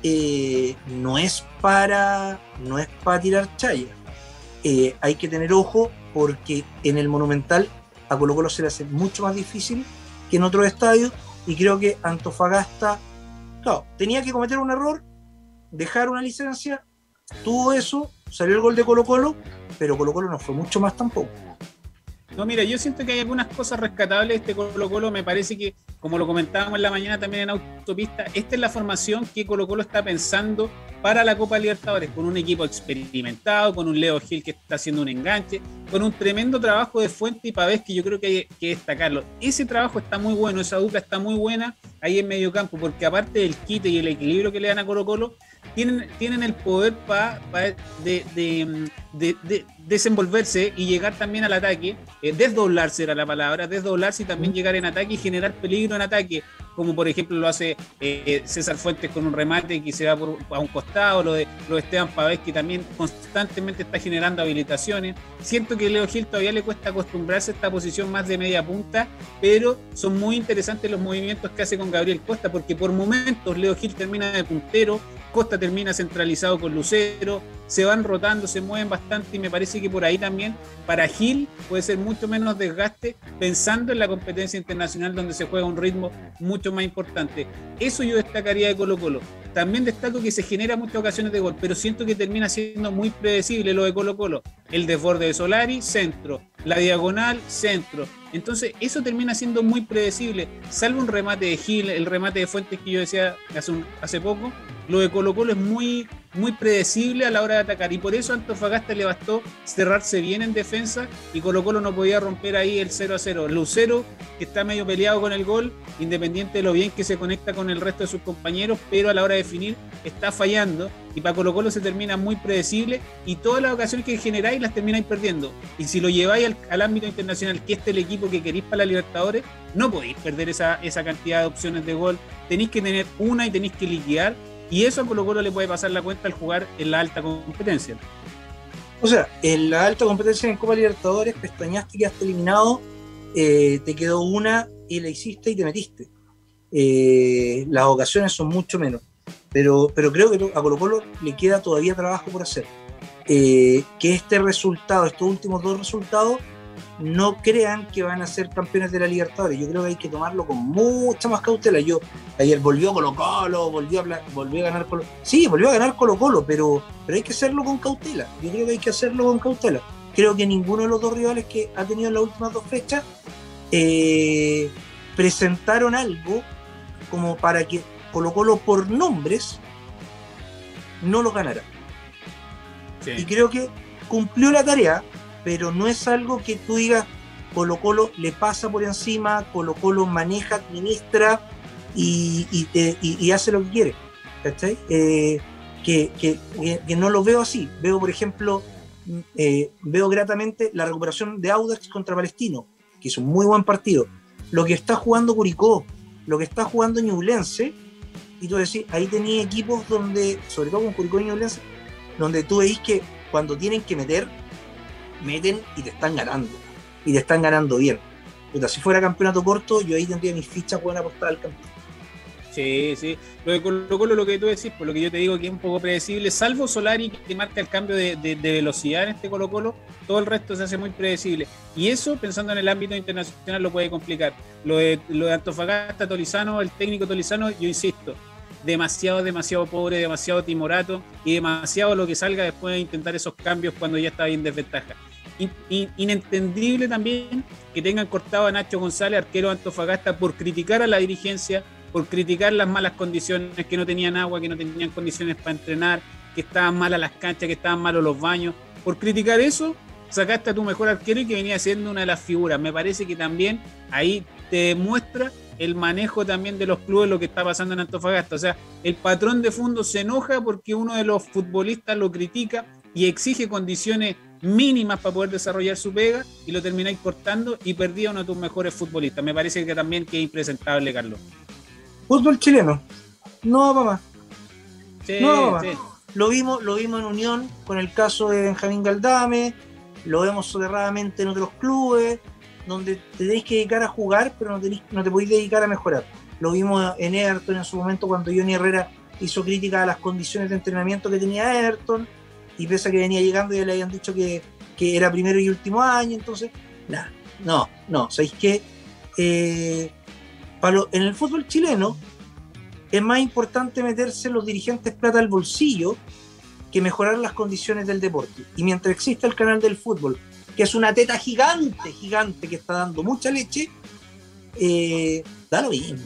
eh, no es para no es para tirar chaya. Hay que tener ojo porque en el Monumental a Colo Colo se le hace mucho más difícil que en otros estadios y creo que Antofagasta, claro, tenía que cometer un error, dejar una licencia, tuvo eso, salió el gol de Colo Colo, pero Colo Colo no fue mucho más tampoco. No, mira, yo siento que hay algunas cosas rescatables este Colo Colo. Me parece que, como lo comentábamos en la mañana también en Autopista, esta es la formación que Colo Colo está pensando para la Copa Libertadores, con un equipo experimentado, con un Leo Gil que está haciendo un enganche, con un tremendo trabajo de Fuente y Pavés que yo creo que hay que destacarlo. Ese trabajo está muy bueno, esa dupla está muy buena ahí en medio campo, porque aparte del quite y el equilibrio que le dan a Colo Colo, tienen, tienen el poder para de, de, de, de desenvolverse y llegar también al ataque, eh, desdoblarse era la palabra, desdoblarse y también llegar en ataque y generar peligro en ataque, como por ejemplo lo hace eh, César Fuentes con un remate que se va por, a un costado, lo de, lo de Esteban Pavés que también constantemente está generando habilitaciones. Siento que Leo Gil todavía le cuesta acostumbrarse a esta posición más de media punta, pero son muy interesantes los movimientos que hace con Gabriel Costa, porque por momentos Leo Gil termina de puntero, Costa termina centralizado con Lucero, se van rotando, se mueven bastante y me parece que por ahí también para Gil puede ser mucho menos desgaste pensando en la competencia internacional donde se juega un ritmo mucho más importante. Eso yo destacaría de Colo Colo. También destaco que se genera muchas ocasiones de gol, pero siento que termina siendo muy predecible lo de Colo Colo. El desborde de Solari, centro. La diagonal, centro. Entonces eso termina siendo muy predecible. Salvo un remate de Gil, el remate de Fuentes que yo decía hace, hace poco, lo de Colo Colo es muy muy predecible a la hora de atacar. Y por eso Antofagasta le bastó cerrarse bien en defensa y Colo Colo no podía romper ahí el 0 a 0. Lucero, que está medio peleado con el gol, independiente de lo bien que se conecta con el resto de sus compañeros, pero a la hora de definir está fallando. Y para Colo Colo se termina muy predecible y todas las ocasiones que generáis las termináis perdiendo. Y si lo lleváis al, al ámbito internacional, que este es el equipo que queréis para la Libertadores, no podéis perder esa, esa cantidad de opciones de gol. Tenéis que tener una y tenéis que liquidar y eso a Colo Colo le puede pasar la cuenta al jugar en la alta competencia. O sea, en la alta competencia en Copa Libertadores, pestañaste quedaste eliminado, eh, te quedó una y la hiciste y te metiste. Eh, las ocasiones son mucho menos. Pero, pero creo que a Colo Colo le queda todavía trabajo por hacer. Eh, que este resultado, estos últimos dos resultados, no crean que van a ser campeones de la Libertadores. Yo creo que hay que tomarlo con mucha más cautela. Yo ayer volvió Colo Colo, volvió a, volvió a ganar Colo Sí, volvió a ganar Colo Colo, pero, pero hay que hacerlo con cautela. Yo creo que hay que hacerlo con cautela. Creo que ninguno de los dos rivales que ha tenido en las últimas dos fechas eh, presentaron algo como para que Colo Colo por nombres no lo ganara. Sí. Y creo que cumplió la tarea, pero no es algo que tú digas Colo Colo le pasa por encima, Colo Colo maneja, administra y, hace lo que quiere. Eh, que, que, no lo veo así. Veo, por ejemplo, eh, veo gratamente la recuperación de Audax contra Palestino, que es un muy buen partido. Lo que está jugando Curicó, lo que está jugando Ñublense, y tú decís, ahí tenía equipos donde, sobre todo con Curicó y Ñublense, donde tú veis que cuando tienen que meter, meten y te están ganando. Y te están ganando bien. Puta, si fuera campeonato corto, yo ahí tendría mis fichas buenas apostar al campeón. Sí, sí. Lo de Colo Colo, lo que tú decís, por lo que yo te digo que es un poco predecible, salvo Solari que marca el cambio de, velocidad en este Colo Colo, todo el resto se hace muy predecible. Y eso, pensando en el ámbito internacional, lo puede complicar. Lo de, lo de Antofagasta, Tolizano, el técnico Tolizano, yo insisto, demasiado, demasiado pobre, demasiado timorato y demasiado lo que salga después de intentar esos cambios cuando ya estaba en desventaja. In, in, inentendible también que tengan cortado a Nacho González, arquero de Antofagasta, por criticar a la dirigencia, por criticar las malas condiciones, que no tenían agua, que no tenían condiciones para entrenar, que estaban malas las canchas, que estaban malos los baños. Por criticar eso, sacaste a tu mejor arquero y que venía siendo una de las figuras. Me parece que también ahí te demuestra el manejo también de los clubes, lo que está pasando en Antofagasta. O sea, el patrón de fondo se enoja porque uno de los futbolistas lo critica y exige condiciones mínimas para poder desarrollar su pega y lo termináis cortando y perdí a uno de tus mejores futbolistas. Me parece que también que es impresentable, Carlos. Fútbol chileno. No. Sí, no. Sí. Lo vimos, lo vimos en Unión con el caso de Benjamín Galdame, lo vemos soterradamente en otros clubes, donde te tenéis que dedicar a jugar, pero no, tenéis, no te podéis dedicar a mejorar. Lo vimos en Everton en su momento cuando Johnny Herrera hizo crítica a las condiciones de entrenamiento que tenía Everton, y pese a que venía llegando ya le habían dicho que, que era primero y último año, entonces, nada, no, no, ¿sabéis qué? Eh, para lo, en el fútbol chileno es más importante meterse los dirigentes plata al bolsillo que mejorar las condiciones del deporte. Y mientras exista el canal del fútbol, que es una teta gigante, gigante, que está dando mucha leche, eh, da lo mismo.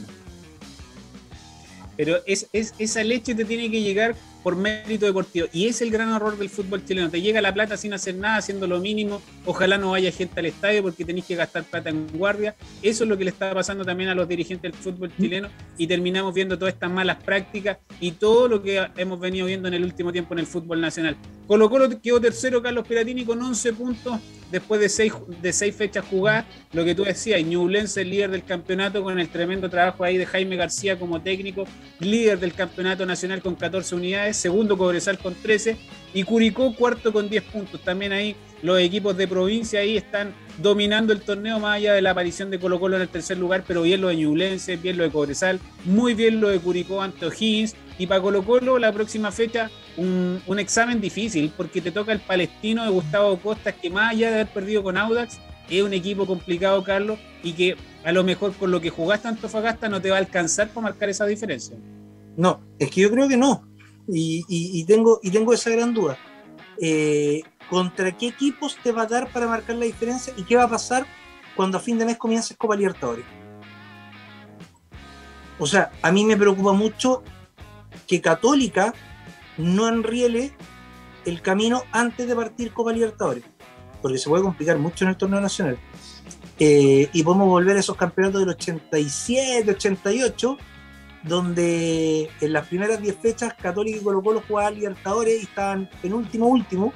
Pero es, es, esa leche te tiene que llegar por mérito deportivo. Y es el gran error del fútbol chileno. Te llega la plata sin hacer nada, haciendo lo mínimo. Ojalá no vaya gente al estadio porque tenéis que gastar plata en guardia. Eso es lo que le está pasando también a los dirigentes del fútbol chileno. Y terminamos viendo todas estas malas prácticas y todo lo que hemos venido viendo en el último tiempo en el fútbol nacional. Colo Colo quedó tercero Carlos Piratini con 11 puntos después de seis, de seis fechas jugadas. Lo que tú decías, Ñublense, líder del campeonato, con el tremendo trabajo ahí de Jaime García como técnico, líder del campeonato nacional con 14 unidades, segundo Cobresal con 13 y Curicó cuarto con 10 puntos. También ahí los equipos de provincia ahí están dominando el torneo más allá de la aparición de Colo Colo en el tercer lugar, pero bien lo de Ñublense, bien lo de Cobresal, muy bien lo de Curicó ante O'Higgins y para Colo Colo la próxima fecha un, un, examen difícil porque te toca el palestino de Gustavo Costas que más allá de haber perdido con Audax es un equipo complicado Carlos y que a lo mejor con lo que jugaste Antofagasta no te va a alcanzar para marcar esa diferencia. No, es que yo creo que no y, y, tengo, y tengo esa gran duda. Eh, ¿Contra qué equipos te va a dar para marcar la diferencia y qué va a pasar cuando a fin de mes comiences Copa Libertadores? O sea, a mí me preocupa mucho que Católica no enriele el camino antes de partir Copa Libertadores, porque se puede complicar mucho en el torneo nacional. Eh, y podemos volver a esos campeonatos del 87, 88, donde en las primeras 10 fechas Católica y Colo Colo jugaban Libertadores y estaban penúltimo, último,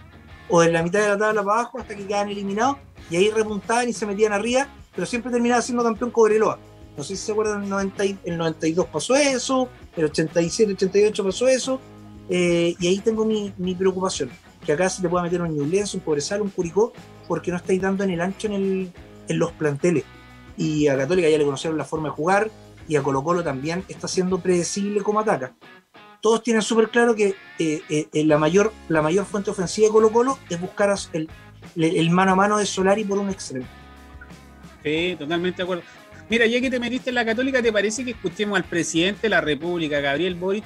o en la mitad de la tabla para abajo hasta que quedaban eliminados, y ahí repuntaban y se metían arriba, pero siempre terminaba siendo campeón Cobreloa. No sé si se acuerdan, el, 90 y- el 92 pasó eso, el 87, 88 pasó eso, eh, y ahí tengo mi, mi preocupación, que acá se le pueda meter un Ñublense, un Cobresal, un Curicó, porque no estáis dando en el ancho en, el, en los planteles. Y a Católica ya le conocieron la forma de jugar, y a Colo Colo también está siendo predecible como ataca. Todos tienen súper claro que eh, eh, la, mayor, la mayor fuente ofensiva de Colo Colo es buscar el- el mano a mano de Solari por un extremo. Sí, totalmente de acuerdo. Mira, ya que te metiste en la católica, ¿te parece que escuchemos al presidente de la República, Gabriel Boric,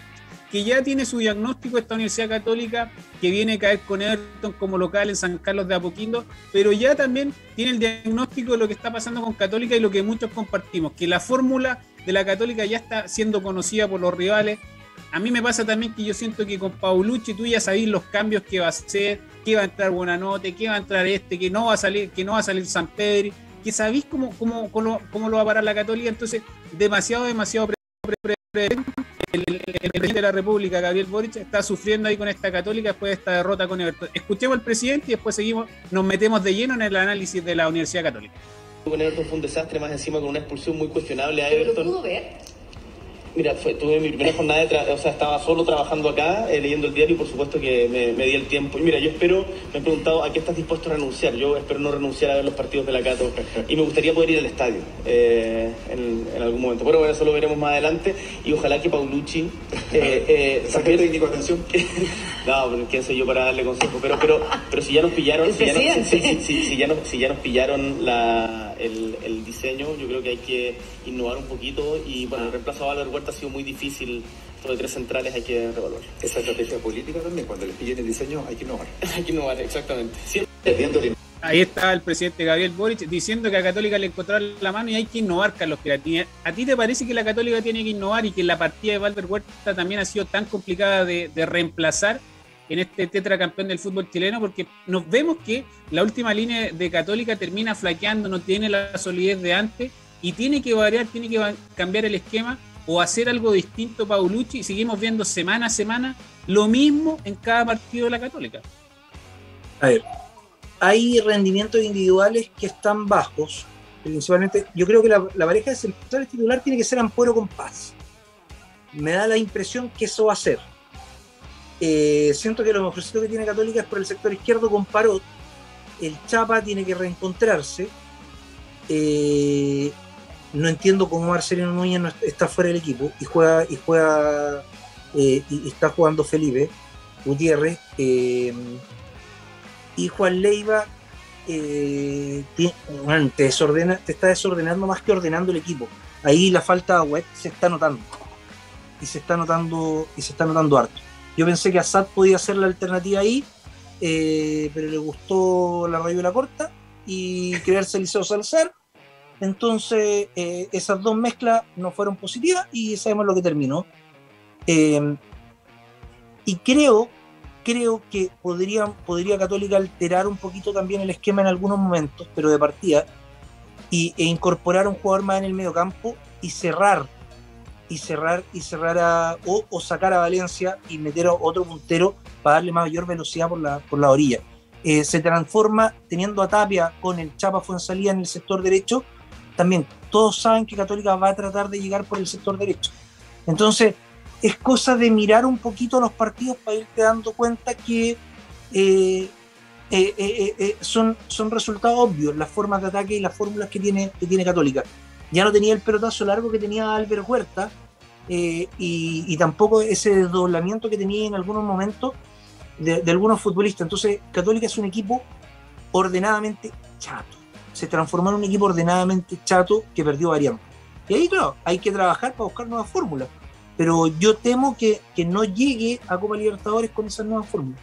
que ya tiene su diagnóstico esta Universidad Católica, que viene a caer con Everton como local en San Carlos de Apoquindo, pero ya también tiene el diagnóstico de lo que está pasando con Católica y lo que muchos compartimos, que la fórmula de la Católica ya está siendo conocida por los rivales. A mí me pasa también que yo siento que con Paulucci tú ya sabés los cambios que va a hacer, que va a entrar Buenanote, que va a entrar este, que no va a salir, que no va a salir San Pedri, que sabéis cómo, cómo, cómo, cómo lo va a parar la Católica, entonces demasiado, demasiado pre- pre- pre- pre- el, el- el presidente de la República, Gabriel Boric, está sufriendo ahí con esta Católica después de esta derrota con Everton. Escuchemos al presidente y después seguimos, nos metemos de lleno en el análisis de la Universidad Católica. Con Everton fue un desastre, más encima con una expulsión muy cuestionable a ¿Pero lo Everton. pudo ver? Mira, fue, tuve mi primera jornada de tra- o sea, estaba solo trabajando acá, eh, leyendo el diario y por supuesto que me, me di el tiempo. Y mira, yo espero, me han preguntado a qué estás dispuesto a renunciar. Yo espero no renunciar a ver los partidos de la Cato y me gustaría poder ir al estadio eh, en, en algún momento. Pero bueno, eso lo veremos más adelante y ojalá que Paulucci... Eh, eh, Saque técnico, atención. no, pero quién soy yo para darle consejo. Pero, pero, pero si ya nos pillaron, si ya, nos, sí, sí, si ya nos, si ya nos pillaron la, el, el diseño, yo creo que hay que innovar un poquito y bueno, el reemplazo a Álvaro Huerta ha sido muy difícil. De tres centrales hay que revaluar. Esa estrategia política también, cuando les pillen el diseño hay que innovar. hay que innovar, exactamente. Siempre. Ahí está el presidente Gabriel Boric diciendo que a Católica le encontraron la mano y hay que innovar, Carlos Piratini. ¿A ti te parece que la Católica tiene que innovar y que la partida de Valver Huerta también ha sido tan complicada de, de reemplazar en este tetracampeón del fútbol chileno? Porque nos vemos que la última línea de Católica termina flaqueando, no tiene la solidez de antes y tiene que variar, tiene que cambiar el esquema o hacer algo distinto Paulucci y seguimos viendo semana a semana lo mismo en cada partido de la Católica. A ver, hay rendimientos individuales que están bajos, principalmente. Yo creo que la, pareja de centrales titular tiene que ser Ampuero con Paz. Me da la impresión que eso va a ser. Eh, siento que lo mejorcito que tiene Católica es por el sector izquierdo con Parot. El Chapa tiene que reencontrarse. Eh, no entiendo cómo Marcelino Núñez está fuera del equipo y juega y juega eh, y, está jugando Felipe Gutiérrez. y Juan Leiva te, desordena, te está desordenando más que ordenando el equipo. Ahí la falta de web se está notando. Y se está notando, y se está notando harto. Yo pensé que Assad podía ser la alternativa ahí, eh, pero le gustó la rayuela corta y crearse Liceo Salazar. Entonces, eh, esas dos mezclas no fueron positivas y sabemos lo que terminó. Eh, y creo creo que podría, podría Católica alterar un poquito también el esquema en algunos momentos, pero de partida, y, e incorporar un jugador más en el medio campo y cerrar, y cerrar, y cerrar a, o, o sacar a Valencia y meter otro puntero para darle mayor velocidad por la, por la orilla. Eh, se transforma teniendo a Tapia con el Chapa Fuensalía en el sector derecho, también todos saben que Católica va a tratar de llegar por el sector derecho. Entonces, es cosa de mirar un poquito los partidos para irte dando cuenta que eh, eh, son, son resultados obvios las formas de ataque y las fórmulas que tiene, que tiene Católica. Ya no tenía el pelotazo largo que tenía Albert Huerta eh, y, tampoco ese desdoblamiento que tenía en algunos momentos de, algunos futbolistas. Entonces, Católica es un equipo ordenadamente chato. Se transformó en un equipo ordenadamente chato que perdió variante. Y ahí, claro, hay que trabajar para buscar nuevas fórmulas pero yo temo que, que no llegue a Copa Libertadores con esas nuevas fórmulas.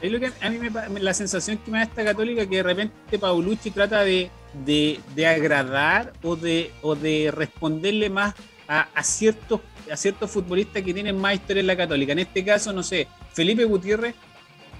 Es lo que a mí me, la sensación que me da esta católica que de repente Paulucci trata de, de, de agradar o de, o de responderle más a, a ciertos, a ciertos futbolistas que tienen más historia en la católica. En este caso, no sé, Felipe Gutiérrez,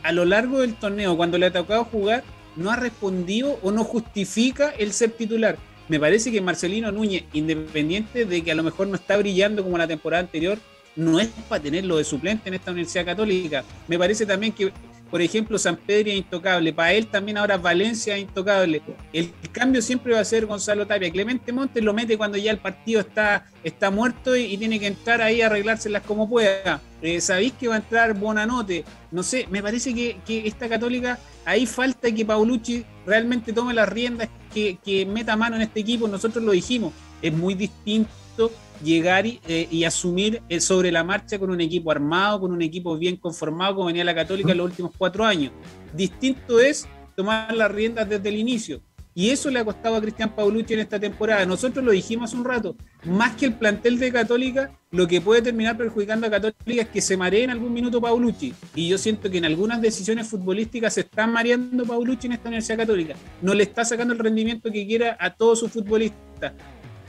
a lo largo del torneo, cuando le ha tocado jugar, no ha respondido o no justifica el ser titular. Me parece que Marcelino Núñez, independiente de que a lo mejor no está brillando como la temporada anterior, no es para tenerlo de suplente en esta Universidad Católica. Me parece también que, por ejemplo, San Pedro es intocable. Para él también ahora Valencia es intocable. El cambio siempre va a ser Gonzalo Tapia. Clemente Montes lo mete cuando ya el partido está, está muerto y, tiene que entrar ahí a arreglárselas como pueda. Eh, Sabéis que va a entrar Bonanote. No sé, me parece que, que esta Católica, ahí falta que Paulucci realmente tome las riendas, que, que meta mano en este equipo. Nosotros lo dijimos, es muy distinto llegar y, eh, y asumir eh, sobre la marcha con un equipo armado, con un equipo bien conformado, como venía la Católica en los últimos cuatro años. Distinto es tomar las riendas desde el inicio. Y eso le ha costado a Cristian Paulucci en esta temporada. Nosotros lo dijimos hace un rato, más que el plantel de Católica, lo que puede terminar perjudicando a Católica es que se maree en algún minuto Paulucci. Y yo siento que en algunas decisiones futbolísticas se está mareando Paulucci en esta Universidad Católica. No le está sacando el rendimiento que quiera a todos sus futbolistas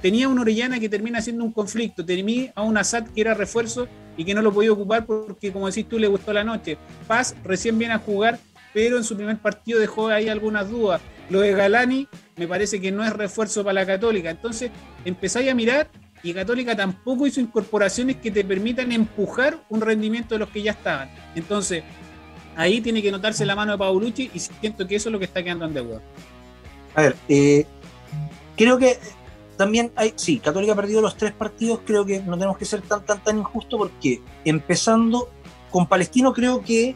tenía una Orellana que termina siendo un conflicto, tenía a un Assad que era refuerzo y que no lo podía ocupar porque, como decís tú, le gustó la noche. Paz recién viene a jugar, pero en su primer partido dejó ahí algunas dudas. Lo de Galani me parece que no es refuerzo para la Católica. Entonces empezáis a mirar y Católica tampoco hizo incorporaciones que te permitan empujar un rendimiento de los que ya estaban. Entonces, ahí tiene que notarse la mano de Paulucci y siento que eso es lo que está quedando en deuda. A ver, eh, creo que también hay, sí, Católica ha perdido los tres partidos, creo que no tenemos que ser tan, tan, tan injusto porque empezando con Palestino creo que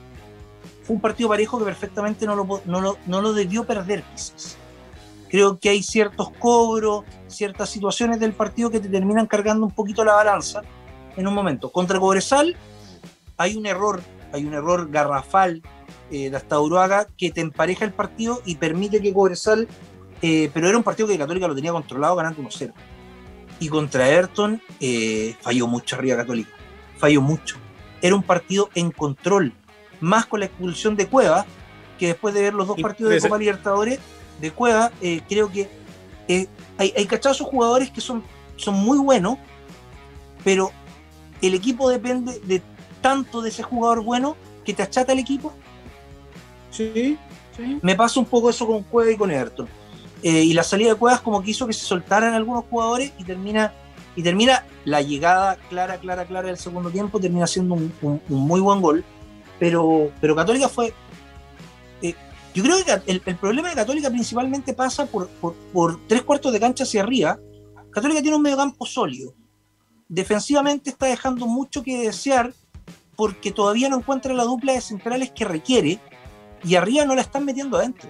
fue un partido parejo que perfectamente no lo, no lo, no lo debió perder quizás. Creo que hay ciertos cobros, ciertas situaciones del partido que te terminan cargando un poquito la balanza en un momento. Contra Cobresal hay un error, hay un error garrafal eh, de Astauroaga que te empareja el partido y permite que Cobresal eh, pero era un partido que Católica lo tenía controlado ganando 1-0. Y contra Everton eh, falló mucho arriba Católica. Falló mucho. Era un partido en control. Más con la expulsión de Cueva, que después de ver los dos partidos de Copa Libertadores de Cueva, eh, creo que eh, hay, hay cachados jugadores que son, son muy buenos, pero el equipo depende de tanto de ese jugador bueno que te achata el equipo Sí, sí. me pasa un poco eso con Cueva y con Everton. Eh, y la salida de Cuevas como que hizo que se soltaran algunos jugadores y termina, y termina la llegada clara, clara, clara del segundo tiempo, termina siendo un, muy buen gol. Pero, pero Católica fue... eh, yo creo que el, problema de Católica principalmente pasa por, por, por tres cuartos de cancha hacia arriba. Católica tiene un mediocampo sólido. Defensivamente está dejando mucho que desear porque todavía no encuentra la dupla de centrales que requiere y arriba no la están metiendo adentro.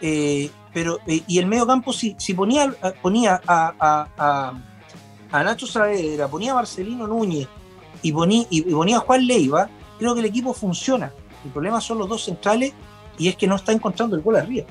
Eh, pero, eh, y el medio campo, si, si ponía, ponía a, a- a- a Nacho Saavedra, ponía a Marcelino Núñez y ponía, y ponía a Juan Leiva, creo que el equipo funciona. El problema son los dos centrales y es que no está encontrando el gol arriba.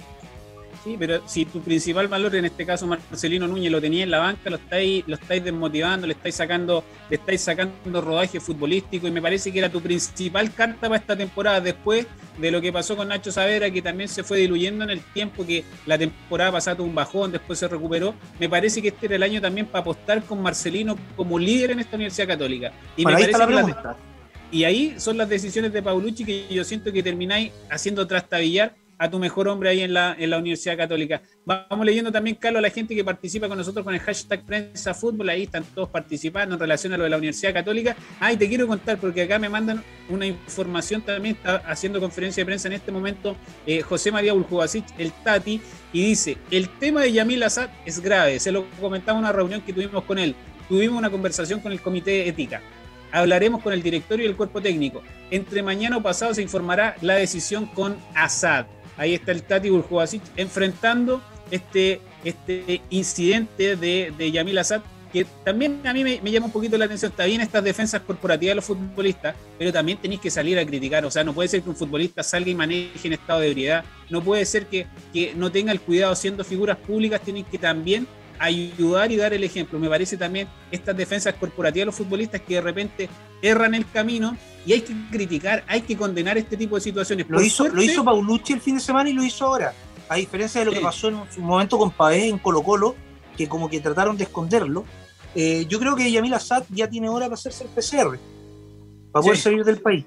Sí, pero si tu principal valor, en este caso Marcelino Núñez, lo tenía en la banca, lo estáis, lo estáis desmotivando, le estáis sacando, le estáis sacando rodaje futbolístico y me parece que era tu principal carta para esta temporada después de lo que pasó con Nacho Savera, que también se fue diluyendo en el tiempo, que la temporada pasada tuvo un bajón, después se recuperó. Me parece que este era el año también para apostar con Marcelino como líder en esta Universidad Católica. Y Bueno, me ahí está la parece que la- pregunta. y ahí son las decisiones de Paulucci que yo siento que termináis haciendo trastabillar a tu mejor hombre ahí en la, en la Universidad Católica. Vamos leyendo también, Carlos, a la gente que participa con nosotros con el hashtag Prensa Fútbol. Ahí están todos participando en relación a lo de la Universidad Católica. Ah, y te quiero contar, porque acá me mandan una información también, está haciendo conferencia de prensa en este momento eh, José María Buljubasic, el Tati, y dice, el tema de Yamil Assad es grave. Se lo comentaba en una reunión que tuvimos con él. Tuvimos una conversación con el Comité de Ética hablaremos con el directorio y el cuerpo técnico. Entre mañana o pasado se informará la decisión con Assad. Ahí está el Tati Burjubasic enfrentando este, este incidente de, de Yamil Assad, que también a mí me, me llama un poquito la atención. Está bien estas defensas corporativas de los futbolistas, pero también tenéis que salir a criticar. O sea, no puede ser que un futbolista salga y maneje en estado de ebriedad. No puede ser que, que no tenga el cuidado siendo figuras públicas. Tienen que también ayudar y dar el ejemplo. Me parece también estas defensas corporativas de los futbolistas que de repente erran el camino y hay que criticar, hay que condenar este tipo de situaciones. Lo hizo, lo hizo Paulucci el fin de semana y lo hizo ahora. A diferencia de lo que pasó en su momento con Pavés en Colo Colo, que como que trataron de esconderlo. eh, yo creo que Yamil Assad ya tiene hora para hacerse el PCR, para poder Sí. salir del país.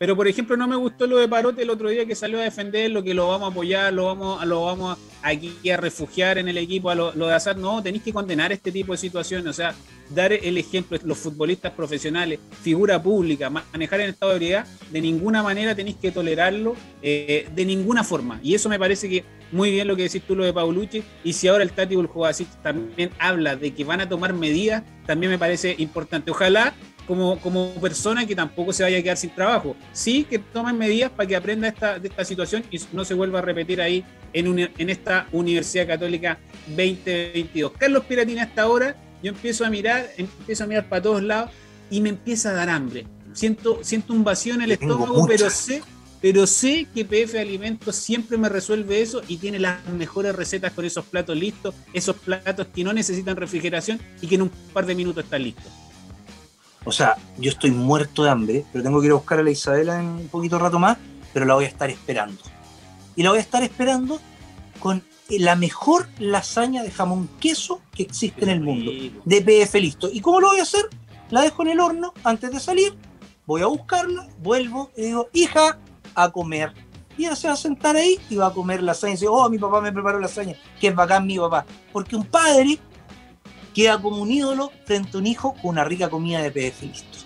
Pero, por ejemplo, no me gustó lo de Parote el otro día que salió a defender lo que lo vamos a apoyar, lo vamos, lo vamos aquí a refugiar en el equipo, a lo, de Azar. No, tenéis que condenar este tipo de situaciones. O sea, dar el ejemplo, los futbolistas profesionales, figura pública, ma- manejar en estado de ebriedad, de ninguna manera tenéis que tolerarlo, eh, de ninguna forma. Y eso me parece que muy bien lo que decís tú, lo de Paulucci. Y si ahora el Tati Buljovacic también habla de que van a tomar medidas, también me parece importante. Ojalá como, como persona que tampoco se vaya a quedar sin trabajo. Sí que tomen medidas para que aprenda esta, de esta situación y no se vuelva a repetir ahí en, uni- en esta Universidad Católica 2022. Carlos Piratini hasta ahora, yo empiezo a mirar, empiezo a mirar para todos lados y me empieza a dar hambre. Siento, siento un vacío en el Tengo estómago, pero sé, pero sé que PF Alimentos siempre me resuelve eso y tiene las mejores recetas con esos platos listos, esos platos que no necesitan refrigeración y que en un par de minutos están listos. O sea, yo estoy muerto de hambre, pero tengo que ir a buscar a la Isabela en un poquito rato más, pero la voy a estar esperando. Y la voy a estar esperando con la mejor lasaña de jamón queso que existe en el mundo, de PF listo. ¿Y cómo lo voy a hacer? La dejo en el horno antes de salir, voy a buscarla, vuelvo y digo, hija, a comer. Y ella se va a sentar ahí y va a comer lasaña y dice, oh, mi papá me preparó lasaña, que es bacán mi papá. Porque un padre queda como un ídolo frente a un hijo con una rica comida de PF listo.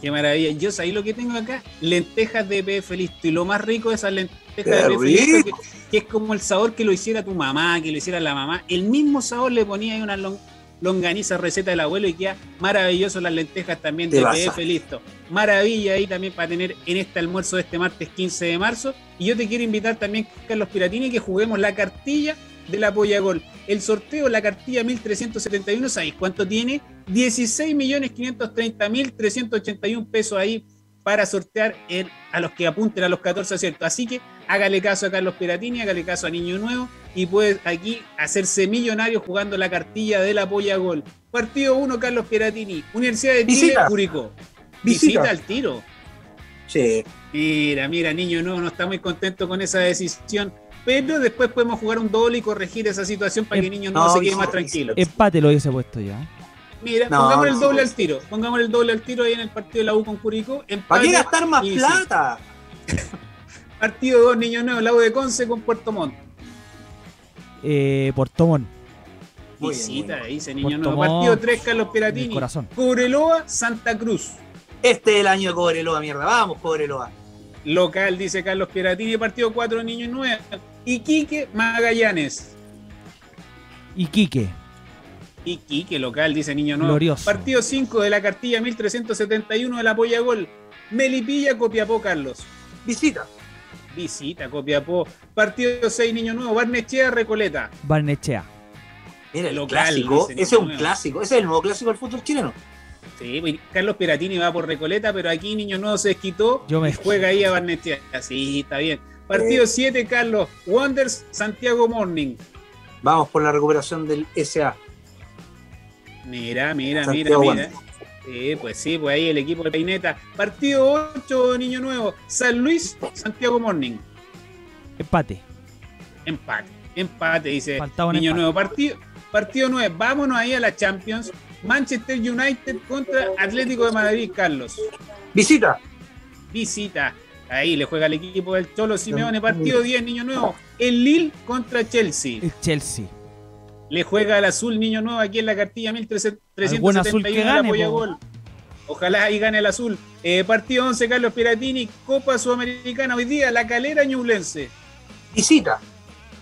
Qué maravilla. Yo sabéis lo que tengo acá, lentejas de PF listo. Y lo más rico de esas lentejas ¡Qué de PF listo, que, es como el sabor que lo hiciera tu mamá, que lo hiciera la mamá. El mismo sabor le ponía ahí una long- longaniza receta del abuelo y queda maravilloso las lentejas también de PF listo. Maravilla ahí también para tener en este almuerzo de este martes 15 de marzo. Y yo te quiero invitar también, Carlos Piratini, que juguemos la cartilla de la Polla Gol. El sorteo, la cartilla 1371, ¿sabéis cuánto tiene? 16.530.381 pesos ahí para sortear en- a los que apunten a los 14 aciertos. Así que hágale caso a Carlos Piratini, hágale caso a Niño Nuevo y puede aquí hacerse millonario jugando la cartilla de la Polla Gol. Partido 1, Carlos Piratini. Universidad de Chile, Visita. Curicó. Visita. Visita al tiro. Sí. Mira, mira, niño nuevo, no está muy contento con esa decisión. Pero después podemos jugar un doble y corregir esa situación para que Em- niño no, se quede más tranquilo. Empate lo hubiese puesto ya. Mira, No, pongamos el no, doble no. al tiro. Pongamos el doble al tiro ahí en el partido de la U con Curicó. ¿Para qué gastar más y plata? Partido 2, niño nuevo, la U de Conce con Puerto Montt. Eh, Muy bien, Visita, dice niño Puerto nuevo. Montt, Partido 3, Carlos corazón. Cobreloa, Santa Cruz. Este es el año de Cobreloa, mierda. Vamos, Cobreloa. Local, dice Carlos Piratini. Partido 4, niño nuevo. Iquique, Magallanes. Iquique, Iquique, local, dice Niño Nuevo. Glorioso. Partido 5 de la cartilla 1371 de la Polla Gol. Melipilla, Copiapó, Carlos. Visita. Visita, Copiapó. Partido 6, Niño Nuevo. Barnechea, Recoleta. Barnechea. Mira, el Local, clásico. dice Ese es un Niño. clásico. Ese es el nuevo clásico del fútbol chileno. Sí, pues, Carlos Piratini va por Recoleta, pero aquí Niño Nuevo se desquitó Yo me- y juega ahí a Barnechea. Sí, está bien. Partido 7, Carlos. Wonders, Santiago Morning. Vamos por la recuperación del SA. Mira, mira, Santiago mira, mira. Sí, pues sí, pues ahí el equipo de Peineta. Partido 8, Niño Nuevo. San Luis, Santiago Morning. Empate. Empate. Empate, dice Faltaba Niño empate. Nuevo. Partido, partido 9. Vámonos ahí a la Champions. Manchester United contra Atlético de Madrid, Carlos. Visita. Visita. Ahí le juega el equipo del Cholo Simeone. Partido 10, Niño Nuevo. El Lille contra Chelsea. El Chelsea. Le juega el azul Niño Nuevo aquí en la cartilla 1371 Algún azul que gane. Gol. Ojalá ahí gane el azul. Eh, partido 11, Carlos Piratini. Copa Sudamericana hoy día. La Calera Ñublense. Visita.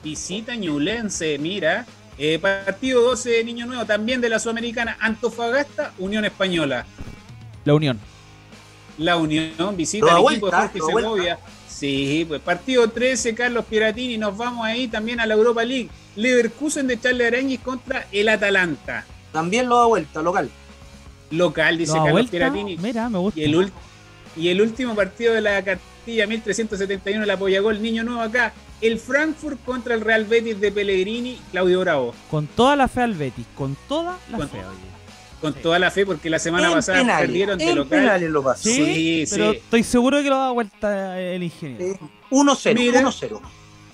Visita Ñublense, mira. Eh, partido 12 de Niño Nuevo, también de la Sudamericana. Antofagasta, Unión Española. La Unión. La Unión visita al vuelta, equipo de Jorge. Segovia. Sí, pues partido 13, Carlos Piratini. Nos vamos ahí también a la Europa League. Leverkusen de Charles Aranguis contra el Atalanta. También lo da vuelta, local. Local, dice ¿Lo da Carlos vuelta? Piratini. Mira, me gusta. Y el, y el último partido de la cartilla 1371 de la Pollagol, Niño Nuevo acá. El Frankfurt contra el Real Betis de Pellegrini, Claudio Bravo. Con toda la fe al Betis. Con toda la Con- fe, oye. Con toda la fe, porque la semana en pasada penales, perdieron de local. penales lo pasó. Sí, pero sí. estoy seguro que lo da vuelta el ingeniero. Eh, 1-0, Mira. 1-0.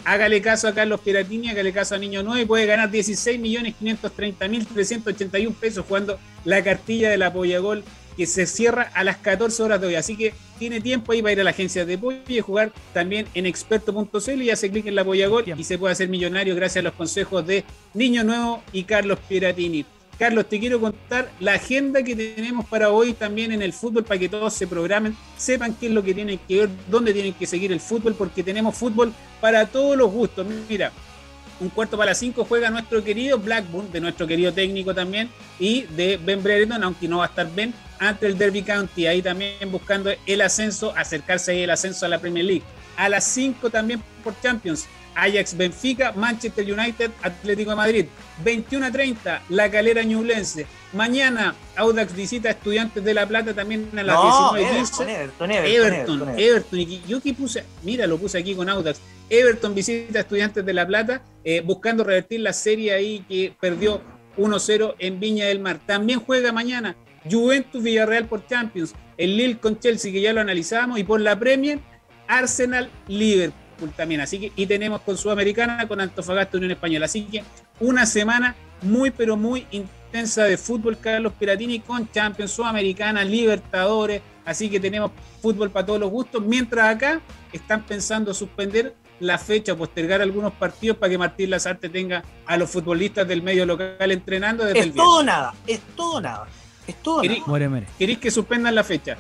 Hágale caso a Carlos Piratini, hágale caso a Niño 9 y puede ganar 16.530.381 pesos jugando la cartilla del Apoyagol que se cierra a las 14 horas de hoy. Así que tiene tiempo ahí para ir a la agencia de apoyo y jugar también en experto.cl y hace clic en la Apoyagol y se puede hacer millonario gracias a los consejos de Niño Nuevo y Carlos Piratini. Carlos, te quiero contar la agenda que tenemos para hoy también en el fútbol para que todos se programen, sepan qué es lo que tienen que ver, dónde tienen que seguir el fútbol, porque tenemos fútbol para todos los gustos. Mira, un cuarto para cinco juega nuestro querido Blackburn, de nuestro querido técnico también, y de Ben Brereton, aunque no va a estar Ben, ante el Derby County, ahí también buscando el ascenso, acercarse ahí el ascenso a la Premier League. A las 5 también por Champions, Ajax Benfica, Manchester United, Atlético de Madrid. 21 a 30, La Calera Ñublense. Mañana, Audax visita a Estudiantes de La Plata también a las No, 19 Everton, Everton, Everton, Everton, Everton. Yo que puse, mira, lo puse aquí con Audax. Everton visita a Estudiantes de La Plata, eh, buscando revertir la serie ahí que perdió 1-0 en Viña del Mar. También juega mañana Juventus Villarreal por Champions, el Lille con Chelsea, que ya lo analizamos, y por la Premier, Arsenal Liverpool también. Así que, y tenemos con Sudamericana, con Antofagasta Unión Española. Así que una semana muy, pero muy intensa de fútbol, Carlos Piratini, con Champions, Sudamericana, Libertadores. Así que tenemos fútbol para todos los gustos. Mientras acá están pensando suspender la fecha o postergar algunos partidos para que Martín Lazarte tenga a los futbolistas del medio local entrenando desde el Es viernes. todo nada, es todo nada. Es todo nada. Muere. ¿Queréis que suspendan la fecha?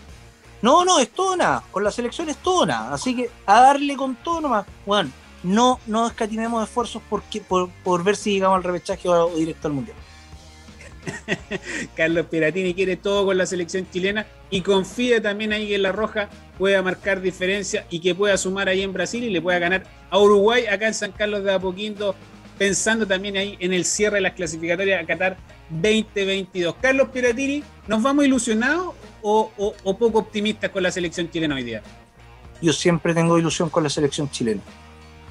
No, no, es todo nada. Con la selección es todo nada. Así que a darle con todo nomás. Bueno, no, no escatimemos esfuerzos por, por ver si llegamos al repechaje o, directo al mundial. Carlos Piratini quiere todo con la selección chilena y confía también ahí que la roja pueda marcar diferencia y que pueda sumar ahí en Brasil y le pueda ganar a Uruguay acá en San Carlos de Apoquindo, pensando también ahí en el cierre de las clasificatorias a Qatar 2022. Carlos Piratini, ¿nos vamos ilusionados o, o- o poco optimistas con la selección chilena hoy día? Yo siempre tengo ilusión con la selección chilena.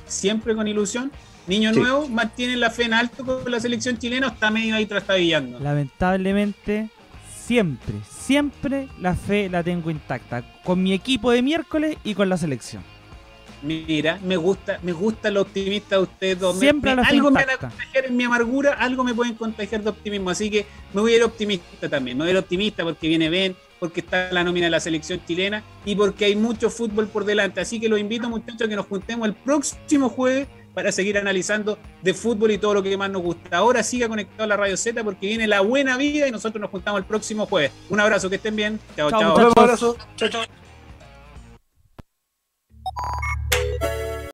Siempre con ilusión. Niño Sí. nuevo, ¿mantiene la fe en alto con la selección chilena o está medio ahí trastabillando? Lamentablemente, siempre, siempre la fe la tengo intacta. Con mi equipo de miércoles y con la selección. Mira, me gusta, me gusta lo optimista de ustedes dos. Siempre me- algo me van a contagiar en mi amargura, algo me pueden contagiar de optimismo. Así que me voy a ir optimista también. Me voy a ir optimista porque viene Ben, porque está la nómina de la selección chilena y porque hay mucho fútbol por delante. Así que los invito, muchachos, a que nos juntemos el próximo jueves para seguir analizando de fútbol y todo lo que más nos gusta. Ahora siga conectado a la Radio Z porque viene la buena vida y nosotros nos juntamos el próximo jueves. Un abrazo, que estén bien. Chao, chao. Un abrazo. Chao, chao.